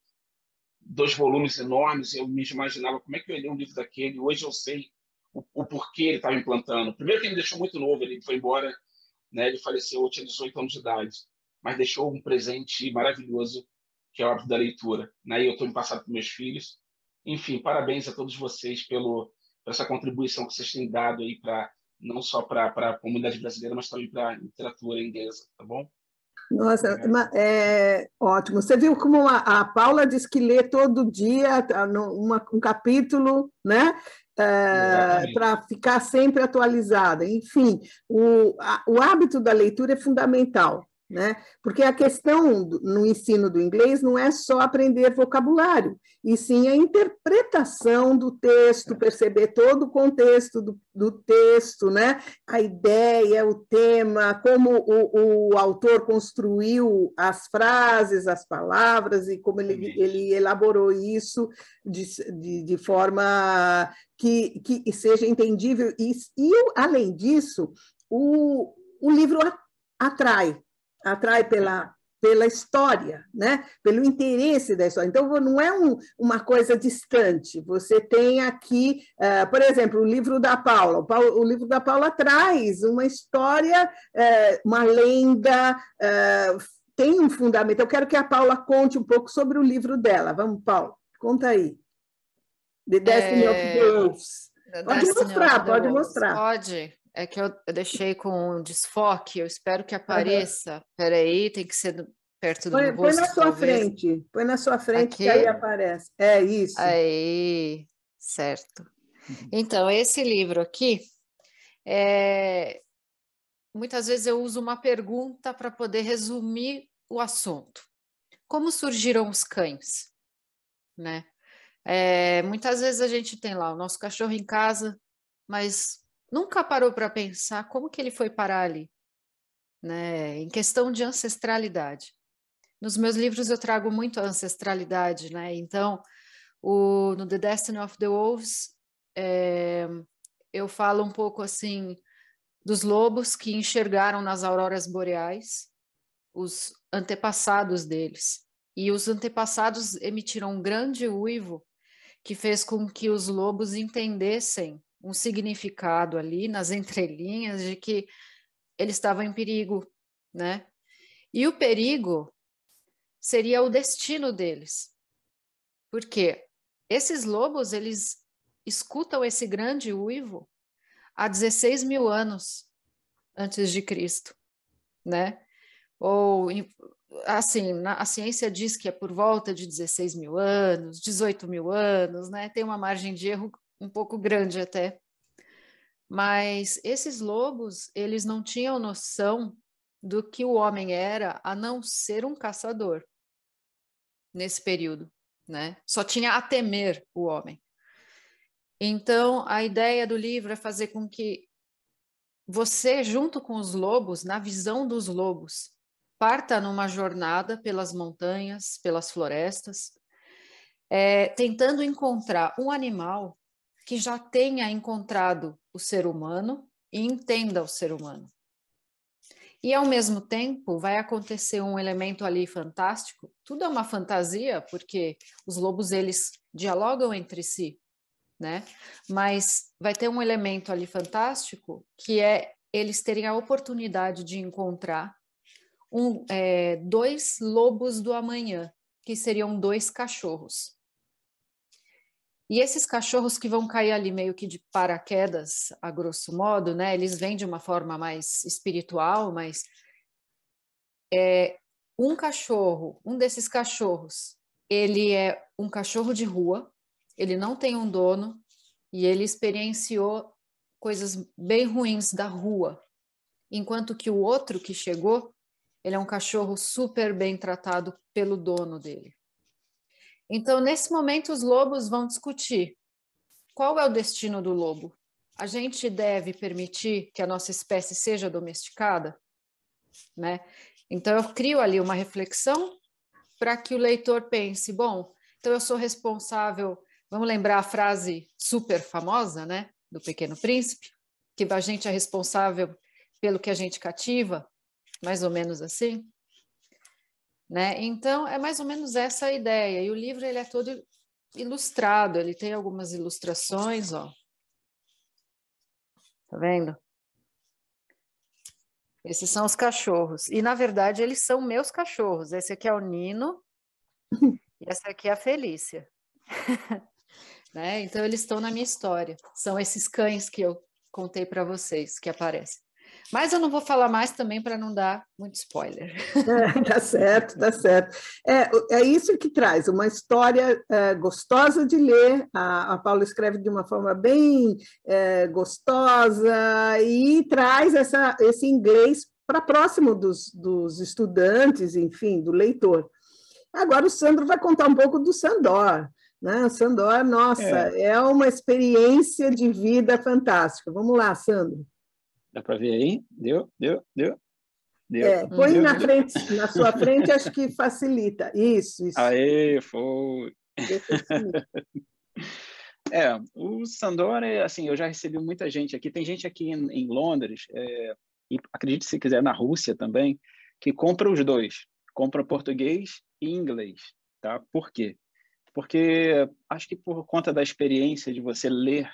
dois volumes enormes, eu me imaginava como é que eu ia ler um livro daquele, hoje eu sei o, o porquê ele estava implantando. Primeiro que ele me deixou muito novo, ele foi embora, né, ele faleceu, eu tinha 18 anos de idade, mas deixou um presente maravilhoso, que é o hábito da leitura. Né, e eu estou me passando para meus filhos. Enfim, parabéns a todos vocês pelo, por essa contribuição que vocês têm dado aí para não só para a comunidade brasileira, mas também para a literatura inglesa, tá bom? Nossa, é ótimo. Você viu como a, a Paula diz que lê todo dia tá, uma, um capítulo, né? É, para ficar sempre atualizada. Enfim, o, a, o hábito da leitura é fundamental né? Porque a questão no ensino do inglês não é só aprender vocabulário, e sim a interpretação do texto, perceber todo o contexto do, do texto, né? A ideia, o tema, como o, o autor construiu as frases, as palavras e como ele, ele elaborou isso de, de, de forma que, que seja entendível. E, e além disso, o, o livro atrai, atrai pela, pela história, né? pelo interesse da história. Então, não é um, uma coisa distante. Você tem aqui, uh, por exemplo, o livro da Paula. O, o, livro da Paula traz uma história, uh, uma lenda, uh, tem um fundamento. Eu quero que a Paula conte um pouco sobre o livro dela. Vamos, Paula, conta aí. The Destiny é... of the Wolves. Pode mostrar, pode mostrar. Pode. É que eu, deixei com desfoque, eu espero que apareça. Uhum. Peraí, tem que ser perto do põe, rosto. Põe na sua talvez. frente, põe na sua frente Aqui? que aí aparece. É isso. Aí, certo. Uhum. Então, esse livro aqui, é... muitas vezes eu uso uma pergunta para poder resumir o assunto. Como surgiram os cães? Né? É, muitas vezes a gente tem lá o nosso cachorro em casa, mas nunca parou para pensar como que ele foi parar ali, né? Em questão de ancestralidade. Nos meus livros eu trago muito a ancestralidade, né? Então, o, no The Destiny of the Wolves, é, eu falo um pouco assim dos lobos que enxergaram nas auroras boreais os antepassados deles. E os antepassados emitiram um grande uivo que fez com que os lobos entendessem um significado ali nas entrelinhas de que ele estava em perigo, né? E o perigo seria o destino deles. Porque esses lobos, eles escutam esse grande uivo há 16 mil anos antes de Cristo, né? Ou, assim, a ciência diz que é por volta de 16 mil anos, 18 mil anos, né? Tem uma margem de erro um pouco grande até. Mas esses lobos, eles não tinham noção do que o homem era a não ser um caçador nesse período, né? Só tinha a temer o homem. Então, a ideia do livro é fazer com que você, junto com os lobos, na visão dos lobos, parta numa jornada pelas montanhas, pelas florestas, é, tentando encontrar um animal que já tenha encontrado o ser humano e entenda o ser humano. E ao mesmo tempo vai acontecer um elemento ali fantástico. Tudo é uma fantasia porque os lobos eles dialogam entre si, né? Mas vai ter um elemento ali fantástico que é eles terem a oportunidade de encontrar um, é, dois lobos do amanhã, que seriam dois cachorros. E esses cachorros que vão cair ali meio que de paraquedas, a grosso modo, né? Eles vêm de uma forma mais espiritual, mas é um cachorro, um desses cachorros, ele é um cachorro de rua, ele não tem um dono e ele experienciou coisas bem ruins da rua, enquanto que o outro que chegou, ele é um cachorro super bem tratado pelo dono dele. Então, nesse momento, os lobos vão discutir qual é o destino do lobo. a gente deve permitir que a nossa espécie seja domesticada, né? Então eu crio ali uma reflexão para que o leitor pense, bom, então eu sou responsável, vamos lembrar a frase super famosa, né, do Pequeno Príncipe, que a gente é responsável pelo que a gente cativa, mais ou menos assim. Né? Então, é mais ou menos essa a ideia. E o livro ele é todo ilustrado, ele tem algumas ilustrações, ó. Tá vendo? Esses são os cachorros. E, na verdade, eles são meus cachorros. Esse aqui é o Nino e essa aqui é a Felícia. né? Então, eles estão na minha história. São esses cães que eu contei para vocês que aparecem. Mas eu não vou falar mais também para não dar muito spoiler. É, tá certo, tá certo. É, é isso que traz uma história é, gostosa de ler. A, a Paula escreve de uma forma bem é, gostosa e traz essa, esse inglês para próximo dos, dos estudantes, enfim, do leitor. Agora o Sandro vai contar um pouco do Sandor. Né? O Sandor, nossa, é. é uma experiência de vida fantástica. Vamos lá, Sandro. Dá para ver aí? Deu? Deu? Deu? Deu. É, põe deu, na deu. frente, na sua frente, acho que facilita. Isso, isso. Aê, foi. é, o Sandor, é, assim, eu já recebi muita gente aqui. Tem gente aqui em, em Londres, é, e acredite se quiser na Rússia também, que compra os dois, compra português e inglês, tá? Por quê? Porque acho que por conta da experiência de você ler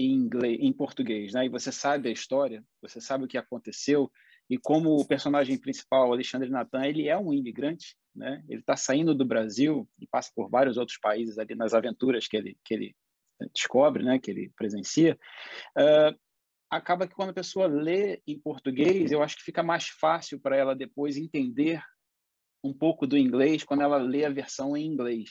em inglês, em português, né? E você sabe a história, você sabe o que aconteceu e como o personagem principal, Alexandre Natan, ele é um imigrante, né? Ele está saindo do Brasil e passa por vários outros países ali nas aventuras que ele que ele descobre, né? Que ele presencia. Uh, acaba que quando a pessoa lê em português, eu acho que fica mais fácil para ela depois entender um pouco do inglês quando ela lê a versão em inglês.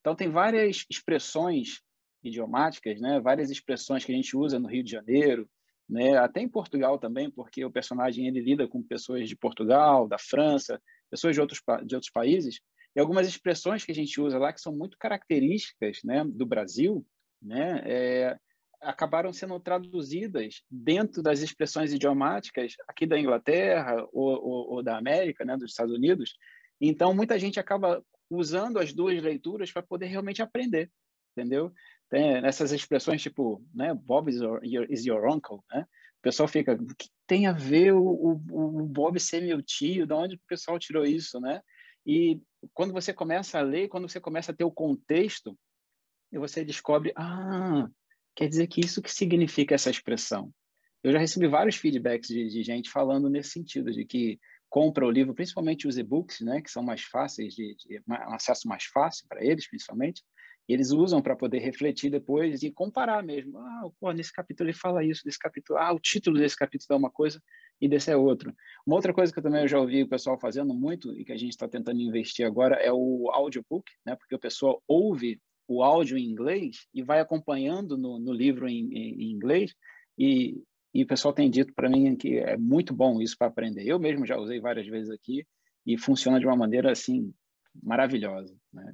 Então tem várias expressões idiomáticas, né? Várias expressões que a gente usa no Rio de Janeiro, né? Até em Portugal também, porque o personagem ele lida com pessoas de Portugal, da França, pessoas de outros de outros países. E algumas expressões que a gente usa lá que são muito características, né, do Brasil, né? É, acabaram sendo traduzidas dentro das expressões idiomáticas aqui da Inglaterra ou, ou, ou da América, né, dos Estados Unidos. Então, muita gente acaba usando as duas leituras para poder realmente aprender, entendeu? Tem essas expressões tipo, né, Bob is your, is your uncle, né? O pessoal fica, o que tem a ver o, o, o Bob ser meu tio? De onde o pessoal tirou isso, né? E quando você começa a ler, quando você começa a ter o contexto, você descobre, ah, quer dizer que isso que significa essa expressão. Eu já recebi vários feedbacks de, de gente falando nesse sentido, de que compra o livro, principalmente os e-books, né, que são mais fáceis, de, de um acesso mais fácil para eles, principalmente, eles usam para poder refletir depois e comparar mesmo. Ah, pô, nesse capítulo ele fala isso, nesse capítulo, ah, o título desse capítulo é uma coisa e desse é outro. Uma outra coisa que eu também já ouvi o pessoal fazendo muito e que a gente está tentando investir agora é o audiobook, né? Porque o pessoal ouve o áudio em inglês e vai acompanhando no, no livro em, em, em inglês e, e o pessoal tem dito para mim que é muito bom isso para aprender. Eu mesmo já usei várias vezes aqui e funciona de uma maneira assim maravilhosa, né?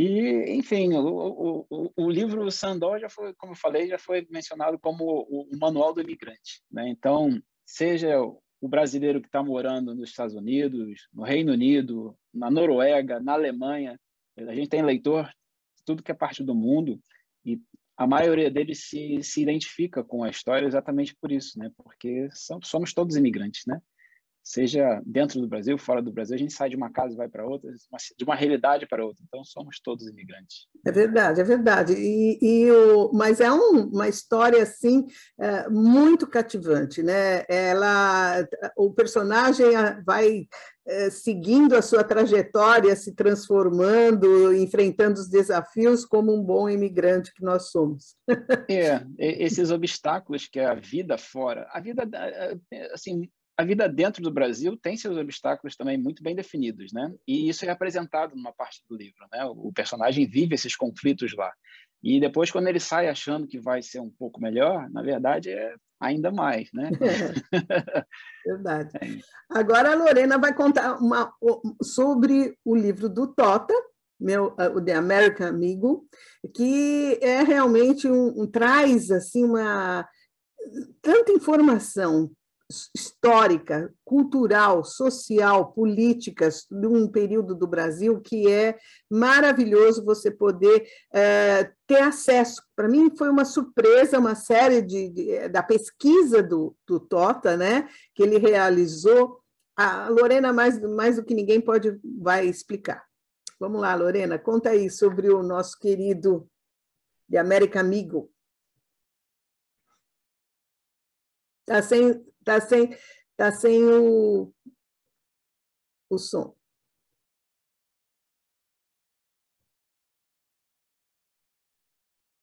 E, enfim, o, o, o livro Sandor já foi, como eu falei, já foi mencionado como o, o manual do imigrante. Né? Então, seja o brasileiro que está morando nos Estados Unidos, no Reino Unido, na Noruega, na Alemanha, a gente tem leitor tudo que é parte do mundo e a maioria deles se, se identifica com a história exatamente por isso, né? Porque são, somos todos imigrantes, né? Seja dentro do Brasil, fora do Brasil, a gente sai de uma casa e vai para outra, de uma realidade para outra. Então, somos todos imigrantes. É verdade, é verdade. E, e o, mas é um, uma história assim é, muito cativante, né? Ela, o personagem vai é, seguindo a sua trajetória, se transformando, enfrentando os desafios como um bom imigrante que nós somos. É, esses obstáculos que é a vida fora, a vida assim a vida dentro do Brasil tem seus obstáculos também muito bem definidos, né? E isso é apresentado numa parte do livro, né? O personagem vive esses conflitos lá. E depois, quando ele sai achando que vai ser um pouco melhor, na verdade é ainda mais, né? É, verdade. Agora a Lorena vai contar uma, sobre o livro do Tota, meu, uh, o The American Amigo, que é realmente um, um traz assim uma tanta informação histórica, cultural, social, políticas de um período do Brasil que é maravilhoso você poder é, ter acesso. Para mim foi uma surpresa, uma série de, de, da pesquisa do, do Tota, né, que ele realizou. A Lorena mais, mais do que ninguém pode vai explicar. Vamos lá, Lorena, conta aí sobre o nosso querido de América Amigo. Está sem, tá sem, tá sem o, o som.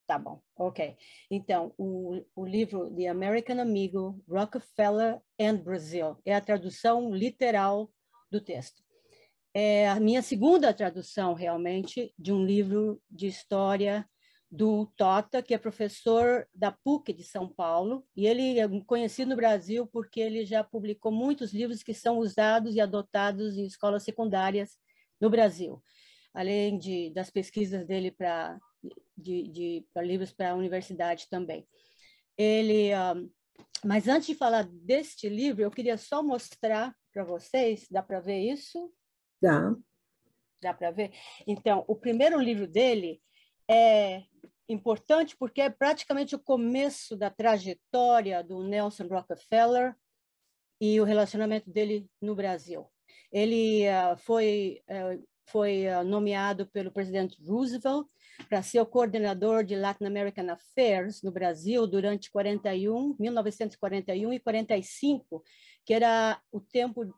Tá bom, ok. Então, o, o livro The American Amigo, Rockefeller and Brazil, é a tradução literal do texto. É a minha segunda tradução, realmente, de um livro de história do Tota, que é professor da PUC de São Paulo, e ele é conhecido no Brasil porque ele já publicou muitos livros que são usados e adotados em escolas secundárias no Brasil, além de, das pesquisas dele para de, de livros para a universidade também. Ele, um, ah, mas antes de falar deste livro, eu queria só mostrar para vocês, dá para ver isso? Dá. Dá para ver? Então, o primeiro livro dele é importante porque é praticamente o começo da trajetória do Nelson Rockefeller e o relacionamento dele no Brasil. Ele uh, foi, uh, foi uh, nomeado pelo presidente Roosevelt para ser o coordenador de Latin American Affairs no Brasil durante 41, 1941 e 45, que era o tempo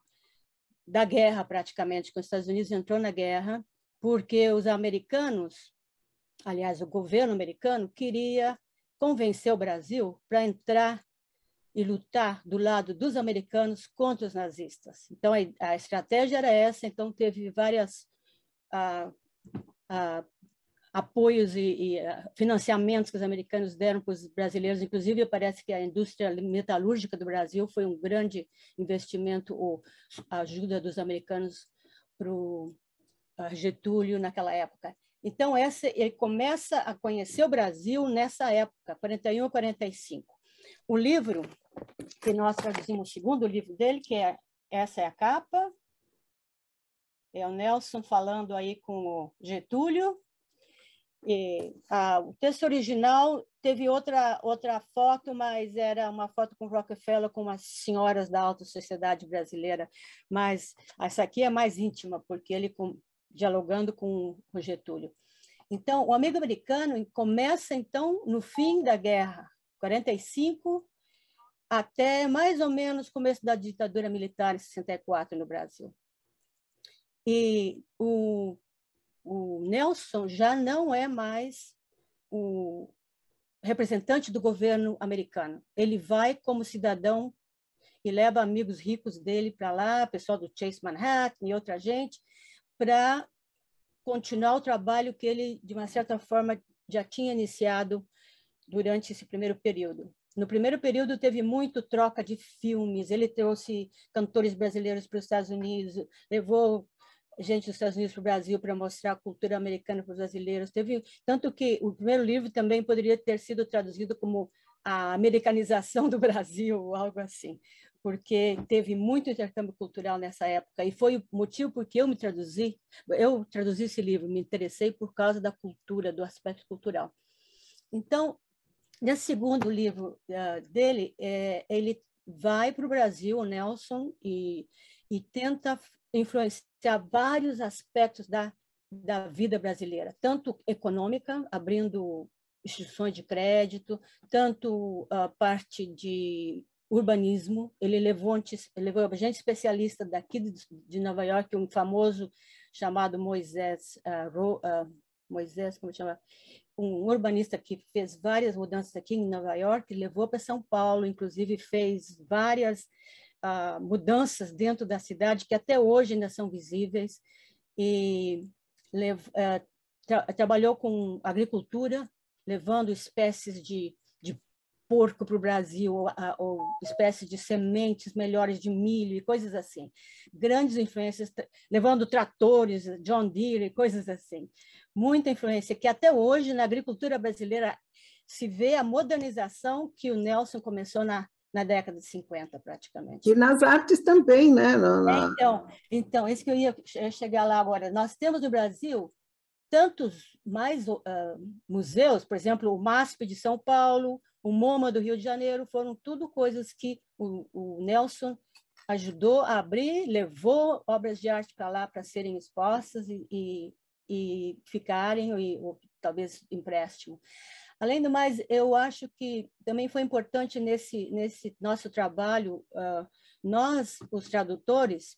da guerra praticamente, quando os Estados Unidos entrou na guerra, porque os americanos aliás, o governo americano queria convencer o Brasil para entrar e lutar do lado dos americanos contra os nazistas. Então, a, a estratégia era essa, então teve várias ah, ah, apoios e, e ah, financiamentos que os americanos deram para os brasileiros, inclusive parece que a indústria metalúrgica do Brasil foi um grande investimento ou ajuda dos americanos para o Getúlio naquela época. Então, essa, ele começa a conhecer o Brasil nessa época, 41 a 45. O livro, que nós traduzimos o segundo livro dele, que é Essa é a Capa, é o Nelson falando aí com o Getúlio. E, o texto original teve outra, outra foto, mas era uma foto com Rockefeller com umas senhoras da alta sociedade brasileira. Mas essa aqui é mais íntima, porque ele com, dialogando com o Getúlio. Então, o amigo americano começa, então, no fim da guerra, 45 até mais ou menos começo da ditadura militar em 64 no Brasil. E o, o Nelson já não é mais o representante do governo americano. Ele vai como cidadão e leva amigos ricos dele para lá, pessoal do Chase Manhattan e outra gente, para continuar o trabalho que ele, de uma certa forma, já tinha iniciado durante esse primeiro período. No primeiro período teve muito troca de filmes, ele trouxe cantores brasileiros para os Estados Unidos, levou gente dos Estados Unidos para o Brasil para mostrar a cultura americana para os brasileiros. Teve tanto que o primeiro livro também poderia ter sido traduzido como a americanização do Brasil, ou algo assim porque teve muito intercâmbio cultural nessa época e foi o motivo porque eu me traduzi, eu traduzi esse livro, me interessei por causa da cultura, do aspecto cultural. Então, nesse segundo livro uh, dele, é, ele vai para o Brasil, o Nelson, e, e tenta influenciar vários aspectos da, da vida brasileira, tanto econômica, abrindo instituições de crédito, tanto a parte de urbanismo. Ele levou, levou gente especialista daqui de, Nova York, um famoso chamado Moisés, uh, Ro, uh, Moisés, como chama? Um urbanista que fez várias mudanças aqui em Nova York, levou para São Paulo, inclusive fez várias uh, mudanças dentro da cidade que até hoje ainda são visíveis e tra trabalhou com agricultura, levando espécies de porco para o Brasil, ou, ou espécie de sementes melhores de milho e coisas assim. Grandes influências, levando tratores, John Deere, coisas assim. Muita influência que até hoje na agricultura brasileira se vê a modernização que o Nelson começou na, na década de 50, praticamente. E nas artes também, né? É, então, então, isso que eu ia chegar lá agora. Nós temos no Brasil tantos mais uh, museus, por exemplo, o MASP de São Paulo, o MoMA do Rio de Janeiro, foram tudo coisas que o, o Nelson ajudou a abrir, levou obras de arte para lá para serem expostas e, e, e ficarem, e, ou talvez empréstimo. Além do mais, eu acho que também foi importante nesse, nesse nosso trabalho, uh, nós, os tradutores,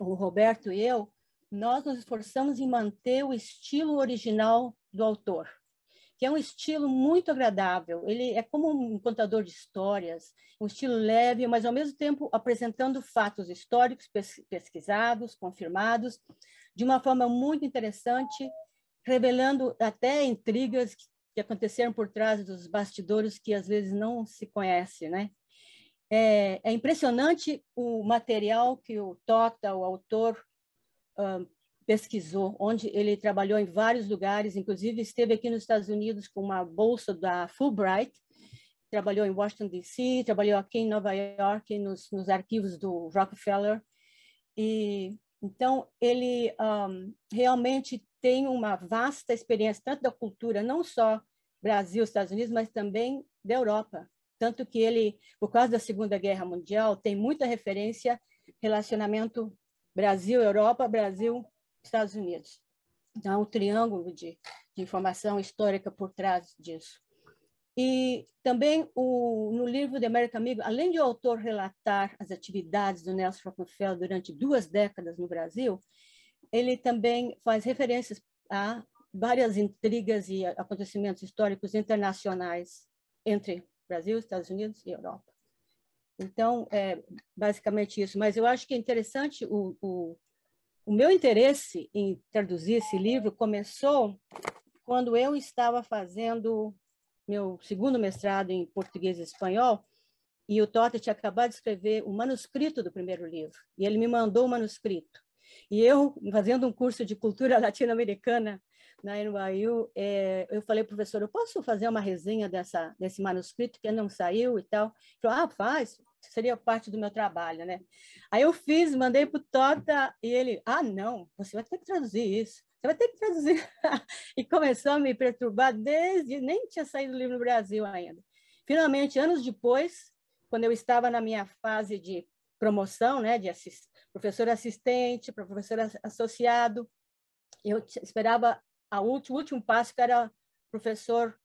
o Roberto e eu, nós nos esforçamos em manter o estilo original do autor, que é um estilo muito agradável. Ele é como um contador de histórias, um estilo leve, mas ao mesmo tempo apresentando fatos históricos pesquisados, confirmados, de uma forma muito interessante, revelando até intrigas que aconteceram por trás dos bastidores que às vezes não se conhece, né? É, é impressionante o material que o Tota, o autor, um, pesquisou, onde ele trabalhou em vários lugares, inclusive esteve aqui nos Estados Unidos com uma bolsa da Fulbright, trabalhou em Washington D.C., trabalhou aqui em Nova York nos, nos arquivos do Rockefeller e então ele um, realmente tem uma vasta experiência, tanto da cultura, não só Brasil, Estados Unidos, mas também da Europa. Tanto que ele, por causa da Segunda Guerra Mundial, tem muita referência relacionamento Brasil-Europa, Brasil-Estados Unidos. Então, um triângulo de, de informação histórica por trás disso. E também o, no livro de América Amigo, além de o autor relatar as atividades do Nelson Rockefeller durante duas décadas no Brasil, ele também faz referências a várias intrigas e acontecimentos históricos internacionais entre Brasil, Estados Unidos e Europa. Então, é basicamente isso. Mas eu acho que é interessante o, o, o meu interesse em traduzir esse livro começou quando eu estava fazendo meu segundo mestrado em português e espanhol e o Tota tinha acabado de escrever o manuscrito do primeiro livro e ele me mandou o manuscrito. E eu, fazendo um curso de cultura latino-americana na NYU, é, eu falei, professor, eu posso fazer uma resenha dessa, desse manuscrito que não saiu e tal? Ele falou, ah, faz, seria parte do meu trabalho, né? Aí eu fiz, mandei para o Tota e ele, ah, não, você vai ter que traduzir isso, você vai ter que traduzir. e começou a me perturbar desde, nem tinha saído o livro no Brasil ainda. Finalmente, anos depois, quando eu estava na minha fase de promoção, né, de assist, professor assistente, professor associado, eu esperava a o último passo que era professor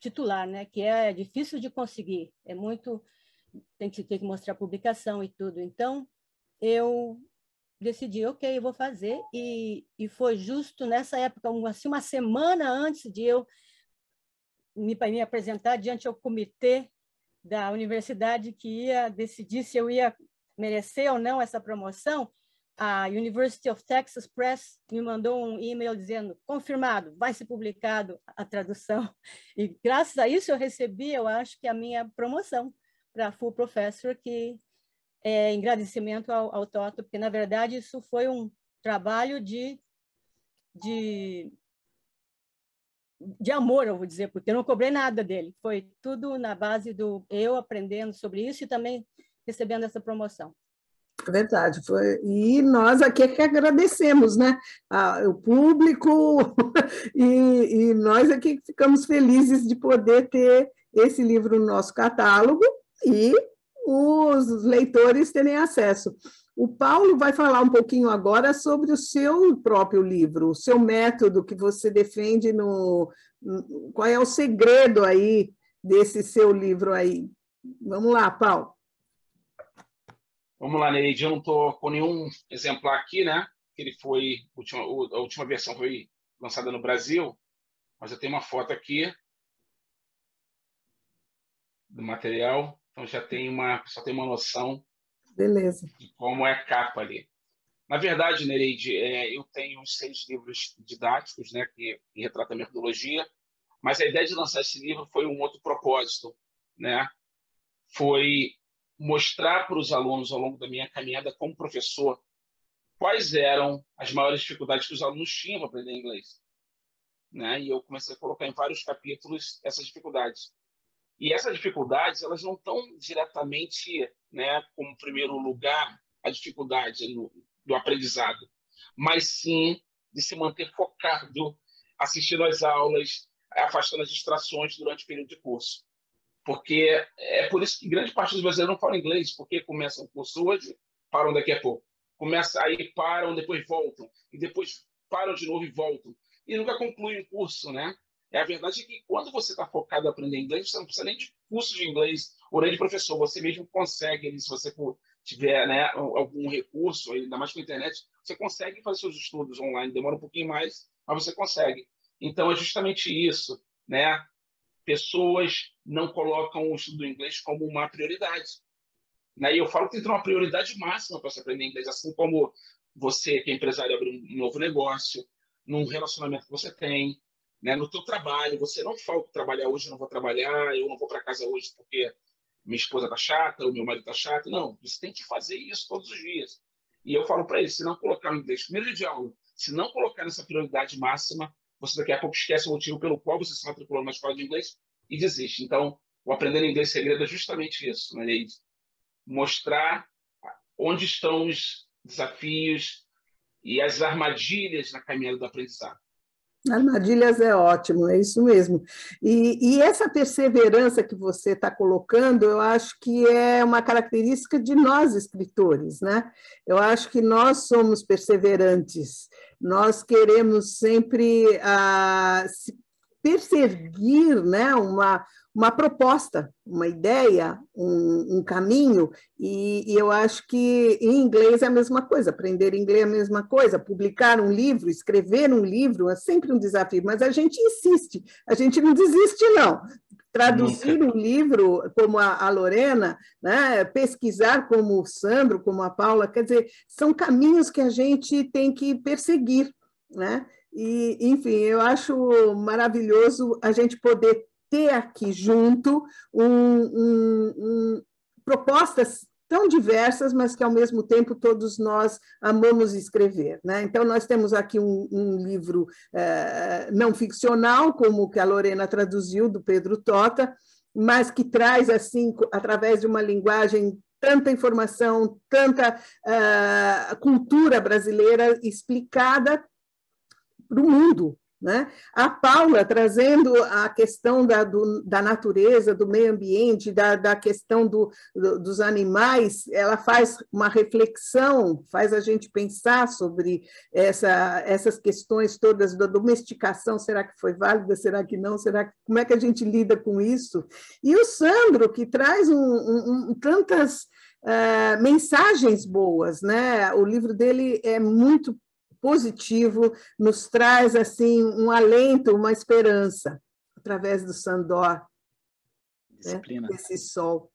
titular, né, que é difícil de conseguir, é muito tem que ter que mostrar publicação e tudo. Então, eu decidi, ok, eu vou fazer, e, e foi justo nessa época, assim, uma semana antes de eu me, me apresentar diante ao comitê da universidade que ia decidir se eu ia merecer ou não essa promoção, a University of Texas Press me mandou um e-mail dizendo confirmado, vai ser publicado a tradução. E graças a isso eu recebi, eu acho que a minha promoção para full professor, que é em agradecimento ao, ao Toto, porque na verdade isso foi um trabalho de de de amor, eu vou dizer, porque eu não cobrei nada dele. Foi tudo na base do eu aprendendo sobre isso e também recebendo essa promoção. É verdade, foi. E nós aqui é que agradecemos, né? Ah, o público e, e nós aqui ficamos felizes de poder ter esse livro no nosso catálogo e os leitores terem acesso. O Paulo vai falar um pouquinho agora sobre o seu próprio livro, o seu método que você defende no. Qual é o segredo aí desse seu livro aí? Vamos lá, Paulo. Vamos lá, Neide. Eu não estou com nenhum exemplar aqui, né? Ele foi a última versão foi lançada no Brasil, mas eu tenho uma foto aqui do material, então já tem uma, só tem uma noção Beleza. de como é a capa ali. Na verdade, Nereide, é, eu tenho seis livros didáticos, né, que, que retratam a metodologia, mas a ideia de lançar esse livro foi um outro propósito. né, foi mostrar para os alunos ao longo da minha caminhada como professor quais eram as maiores dificuldades que os alunos tinham para aprender inglês. Né? E eu comecei a colocar em vários capítulos essas dificuldades. E essas dificuldades, elas não estão diretamente, né, como primeiro lugar, a dificuldade no, do aprendizado, mas sim de se manter focado, assistindo às aulas, afastando as distrações durante o período de curso. Porque é por isso que grande parte dos brasileiros não falam inglês, porque começam o curso hoje, param daqui a pouco. Começa aí, param, depois voltam. E depois param de novo e voltam. E nunca concluem o curso, né? É a verdade é que quando você está focado em aprender inglês, você não precisa nem de curso de inglês ou nem de professor. Você mesmo consegue, se você tiver né, algum recurso, ainda mais com a internet, você consegue fazer seus estudos online. Demora um pouquinho mais, mas você consegue. Então, é justamente isso, né? pessoas não colocam o estudo do inglês como uma prioridade. Né? E eu falo que tem que ter uma prioridade máxima para você aprender inglês, assim como você, que é empresário, abrir um novo negócio, num relacionamento que você tem, né? no teu trabalho. Você não fala que trabalhar hoje, não vou trabalhar, eu não vou para casa hoje porque minha esposa está chata, o meu marido está chato. Não, você tem que fazer isso todos os dias. E eu falo para eles, se não colocar o inglês primeiro de aula, se não colocar nessa prioridade máxima, você daqui a pouco esquece o motivo pelo qual você se matriculou na escola de inglês e desiste. Então, o aprender inglês segredo é justamente isso, né, Leide? Mostrar onde estão os desafios e as armadilhas na caminhada do aprendizado. Armadilhas é ótimo, é isso mesmo. E, e essa perseverança que você está colocando, eu acho que é uma característica de nós escritores, né? Eu acho que nós somos perseverantes, nós queremos sempre ah, perseguir né, uma, uma proposta, uma ideia, um, um caminho, e, e, eu acho que em inglês é a mesma coisa, aprender inglês é a mesma coisa, publicar um livro, escrever um livro é sempre um desafio, mas a gente insiste, a gente não desiste, não. Traduzir Nunca. um livro como a, a Lorena, né, pesquisar como o Sandro, como a Paula, quer dizer, são caminhos que a gente tem que perseguir, né? E, enfim, eu acho maravilhoso a gente poder ter aqui junto um, um, um, propostas tão diversas, mas que ao mesmo tempo todos nós amamos escrever. Né? Então, nós temos aqui um, um livro é, não ficcional, como o que a Lorena traduziu, do Pedro Tota, mas que traz, assim, através de uma linguagem tanta informação, tanta uh, cultura brasileira explicada para o mundo. Né? A Paula trazendo a questão da, do, da natureza, do meio ambiente, da, da questão do, do, dos animais, ela faz uma reflexão, faz a gente pensar sobre essa, essas questões todas da domesticação, será que foi válida, será que não, será que, como é que a gente lida com isso? E o Sandro, que traz um, um, um, tantas uh, mensagens boas, né? o livro dele é muito positivo, nos traz assim um alento, uma esperança através do Sandor, né, Disciplina. Né? esse sol.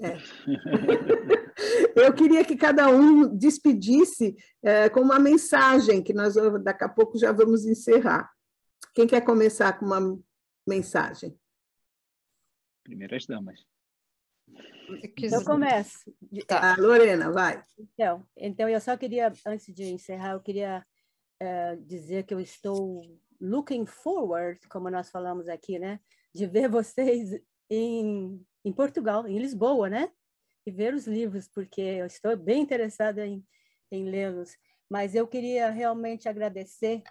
É. Eu queria que cada um despedisse é, com uma mensagem, que nós daqui a pouco já vamos encerrar. Quem quer começar com uma mensagem? Primeiras damas. Eu começo. Tá. Ah, Lorena, vai. Então, então, eu só queria, antes de encerrar, eu queria uh, dizer que eu estou looking forward, como nós falamos aqui, né? De ver vocês em, em Portugal, em Lisboa, né? E ver os livros, porque eu estou bem interessada em, em lê-los. Mas eu queria realmente agradecer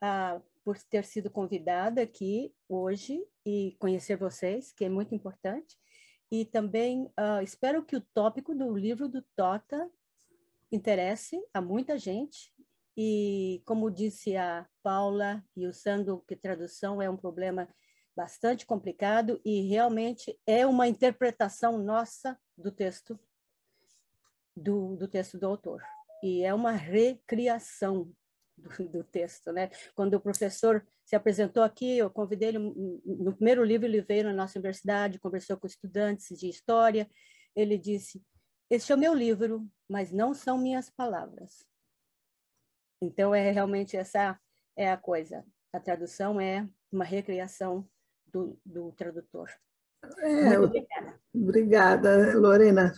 a, por ter sido convidada aqui hoje e conhecer vocês, que é muito importante. E também uh, espero que o tópico do livro do Tota interesse a muita gente. E, como disse a Paula e o Sandro, que tradução é um problema bastante complicado e realmente é uma interpretação nossa do texto do, do texto do autor. E é uma recriação do, do, texto, né? Quando o professor se apresentou aqui, eu convidei ele no primeiro livro ele veio na nossa universidade, conversou com estudantes de história. Ele disse: "Este é o meu livro, mas não são minhas palavras". Então é realmente essa é a coisa. A tradução é uma recriação do, do tradutor. É, obrigada. obrigada, Lorena.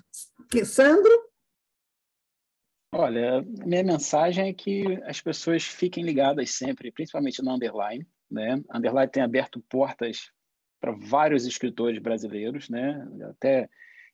Sandro? Olha, minha mensagem é que as pessoas fiquem ligadas sempre, principalmente no Underline. Né? Underline tem aberto portas para vários escritores brasileiros, né? Até,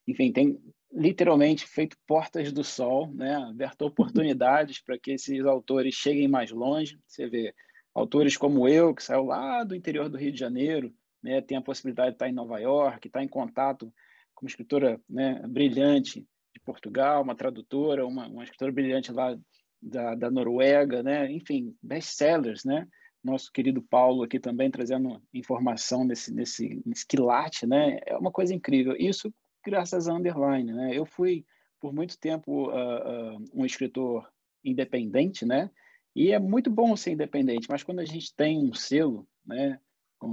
enfim, tem literalmente feito portas do sol, né? Aberto oportunidades para que esses autores cheguem mais longe. Você vê autores como eu, que saiu lá do interior do Rio de Janeiro, né? Tem a possibilidade de estar em Nova York, estar em contato com uma escritora né, brilhante de Portugal, uma tradutora, uma, uma escritora brilhante lá da, da Noruega, né? Enfim, best-sellers, né? Nosso querido Paulo aqui também trazendo informação nesse, nesse, nesse quilate, né? É uma coisa incrível. Isso graças a Underline, né? Eu fui, por muito tempo, uh, uh, um escritor independente, né? E é muito bom ser independente, mas quando a gente tem um selo, né?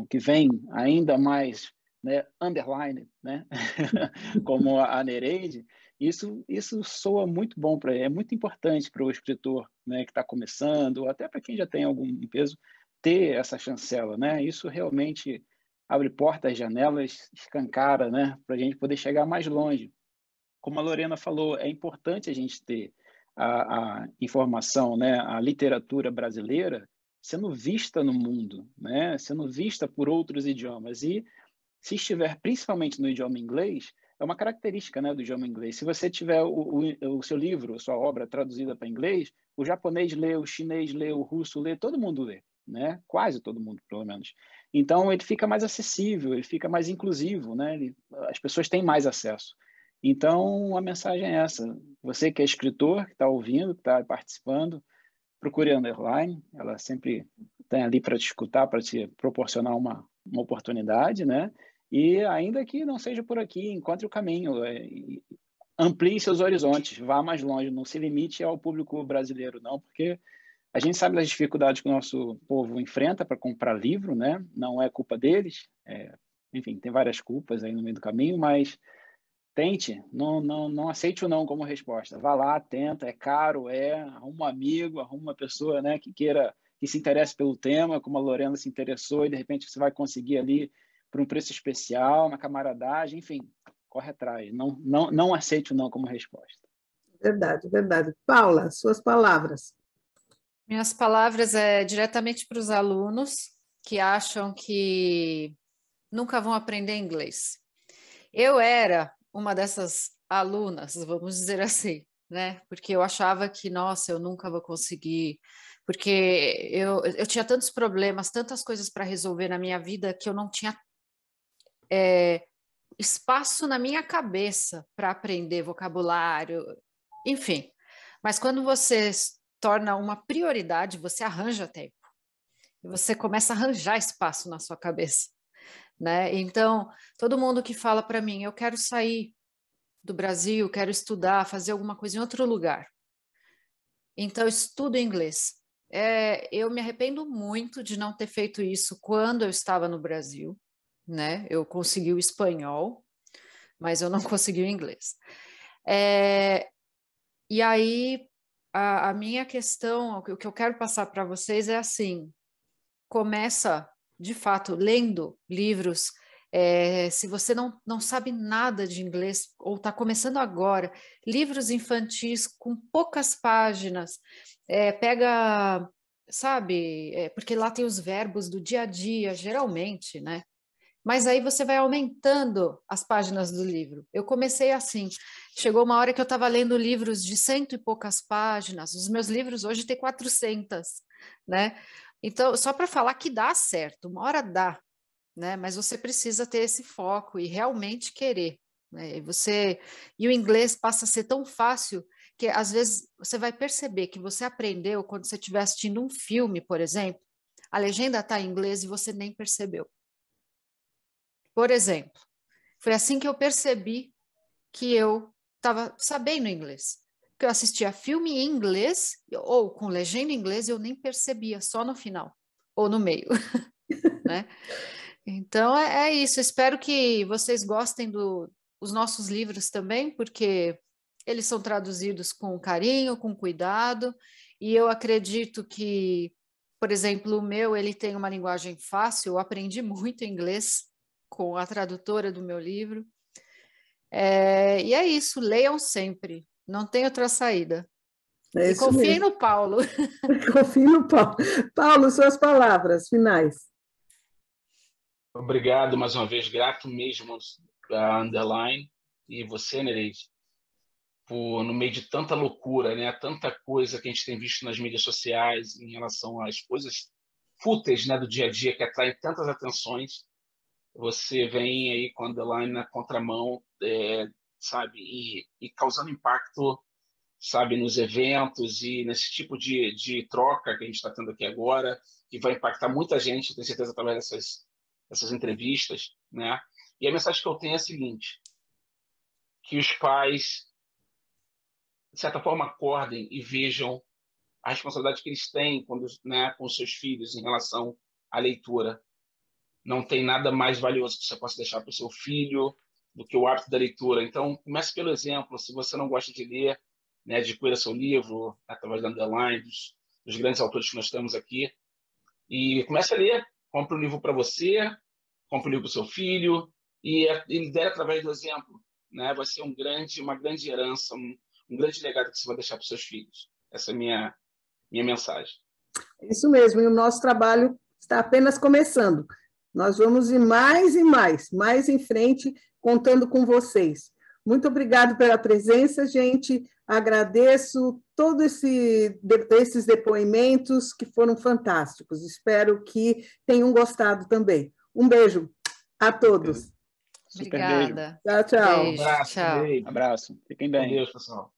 Que vem ainda mais né, underline, né? como a Nereide, isso, isso soa muito bom para é muito importante para o escritor né, que está começando, ou até para quem já tem algum peso, ter essa chancela. Né? Isso realmente abre portas, janelas, escancara né, para a gente poder chegar mais longe. Como a Lorena falou, é importante a gente ter a, a informação, né, a literatura brasileira sendo vista no mundo, né, sendo vista por outros idiomas. E se estiver principalmente no idioma inglês, é uma característica né, do idioma inglês. Se você tiver o, o, o seu livro, a sua obra traduzida para inglês, o japonês lê, o chinês lê, o russo lê, todo mundo lê, né? quase todo mundo, pelo menos. Então, ele fica mais acessível, ele fica mais inclusivo, né? Ele, as pessoas têm mais acesso. Então, a mensagem é essa. Você que é escritor, que está ouvindo, que está participando, procure a Underline. Ela sempre tem ali para te escutar, para te proporcionar uma, uma oportunidade, né? E ainda que não seja por aqui, encontre o caminho, é, amplie seus horizontes, vá mais longe, não se limite ao público brasileiro, não, porque a gente sabe das dificuldades que o nosso povo enfrenta para comprar livro, né? Não é culpa deles, é, enfim, tem várias culpas aí no meio do caminho, mas tente, não, não, não aceite o não como resposta. Vá lá, tenta, é caro, é, arruma um amigo, arruma uma pessoa, né, que queira, que se interesse pelo tema, como a Lorena se interessou, e de repente você vai conseguir ali por um preço especial, uma camaradagem, enfim, corre atrás. Não, não, não aceite o não como resposta. Verdade, verdade. Paula, suas palavras. Minhas palavras é diretamente para os alunos que acham que nunca vão aprender inglês. Eu era uma dessas alunas, vamos dizer assim, né? Porque eu achava que, nossa, eu nunca vou conseguir porque eu, eu tinha tantos problemas, tantas coisas para resolver na minha vida que eu não tinha é, espaço na minha cabeça para aprender vocabulário, enfim. Mas quando você torna uma prioridade, você arranja tempo. E você começa a arranjar espaço na sua cabeça, né? Então, todo mundo que fala para mim, eu quero sair do Brasil, quero estudar, fazer alguma coisa em outro lugar. Então, estudo inglês. É, eu me arrependo muito de não ter feito isso quando eu estava no Brasil, né? Eu consegui o espanhol, mas eu não consegui o inglês. É, e aí, a, a, minha questão, o que eu quero passar para vocês é assim: começa, de fato, lendo livros. É, se você não, não sabe nada de inglês ou está começando agora, livros infantis com poucas páginas, é, pega, sabe, é, porque lá tem os verbos do dia a dia, geralmente, né? Mas aí você vai aumentando as páginas do livro. Eu comecei assim, chegou uma hora que eu estava lendo livros de cento e poucas páginas, os meus livros hoje têm 400, né? Então, só para falar que dá certo, uma hora dá, né? Mas você precisa ter esse foco e realmente querer. Né? E, você, e o inglês passa a ser tão fácil que às vezes você vai perceber que você aprendeu quando você estiver assistindo um filme, por exemplo, a legenda está em inglês e você nem percebeu. Por exemplo, foi assim que eu percebi que eu estava sabendo inglês. Que eu assistia filme em inglês ou com legenda em inglês eu nem percebia, só no final ou no meio, né? Então é, é, isso. Espero que vocês gostem dos do, nossos livros também, porque eles são traduzidos com carinho, com cuidado, e eu acredito que, por exemplo, o meu ele tem uma linguagem fácil. Eu aprendi muito inglês com a tradutora do meu livro. É, e é isso, leiam sempre, não tem outra saída. É e confiem no Paulo. Confie no Paulo. Paulo, suas palavras finais. Obrigado mais uma vez, grato mesmo a Underline e você, Nereide, por no meio de tanta loucura, né, tanta coisa que a gente tem visto nas mídias sociais em relação às coisas fúteis, né, do dia a dia que atraem tantas atenções, você vem aí com a Underline na contramão, é, sabe, e, e, causando impacto, sabe, nos eventos e nesse tipo de, de troca que a gente está tendo aqui agora, que vai impactar muita gente, tenho certeza, através dessas, dessas entrevistas, né? E a mensagem que eu tenho é a seguinte, que os pais, de certa forma, acordem e vejam a responsabilidade que eles têm quando, né, com seus filhos em relação à leitura não tem nada mais valioso que você possa deixar para o seu filho do que o hábito da leitura. Então, comece pelo exemplo. Se você não gosta de ler, né, adquira seu livro através da Underline, dos, dos grandes autores que nós temos aqui, e comece a ler. Compre um livro para você, compre um livro para o seu filho, e, e lidere através do exemplo. Né? Vai ser um grande, uma grande herança, um, um grande legado que você vai deixar para os seus filhos. Essa é a minha, minha mensagem. Isso mesmo, e o nosso trabalho está apenas começando. Nós vamos ir mais e mais, mais em frente, contando com vocês. Muito obrigado pela presença, gente. Agradeço todos esse, esses depoimentos que foram fantásticos. Espero que tenham gostado também. Um beijo a todos. Obrigada. Tchau, tchau. Beijo, um abraço. Tchau. Beijo. Abraço. Fiquem bem. Deus, pessoal.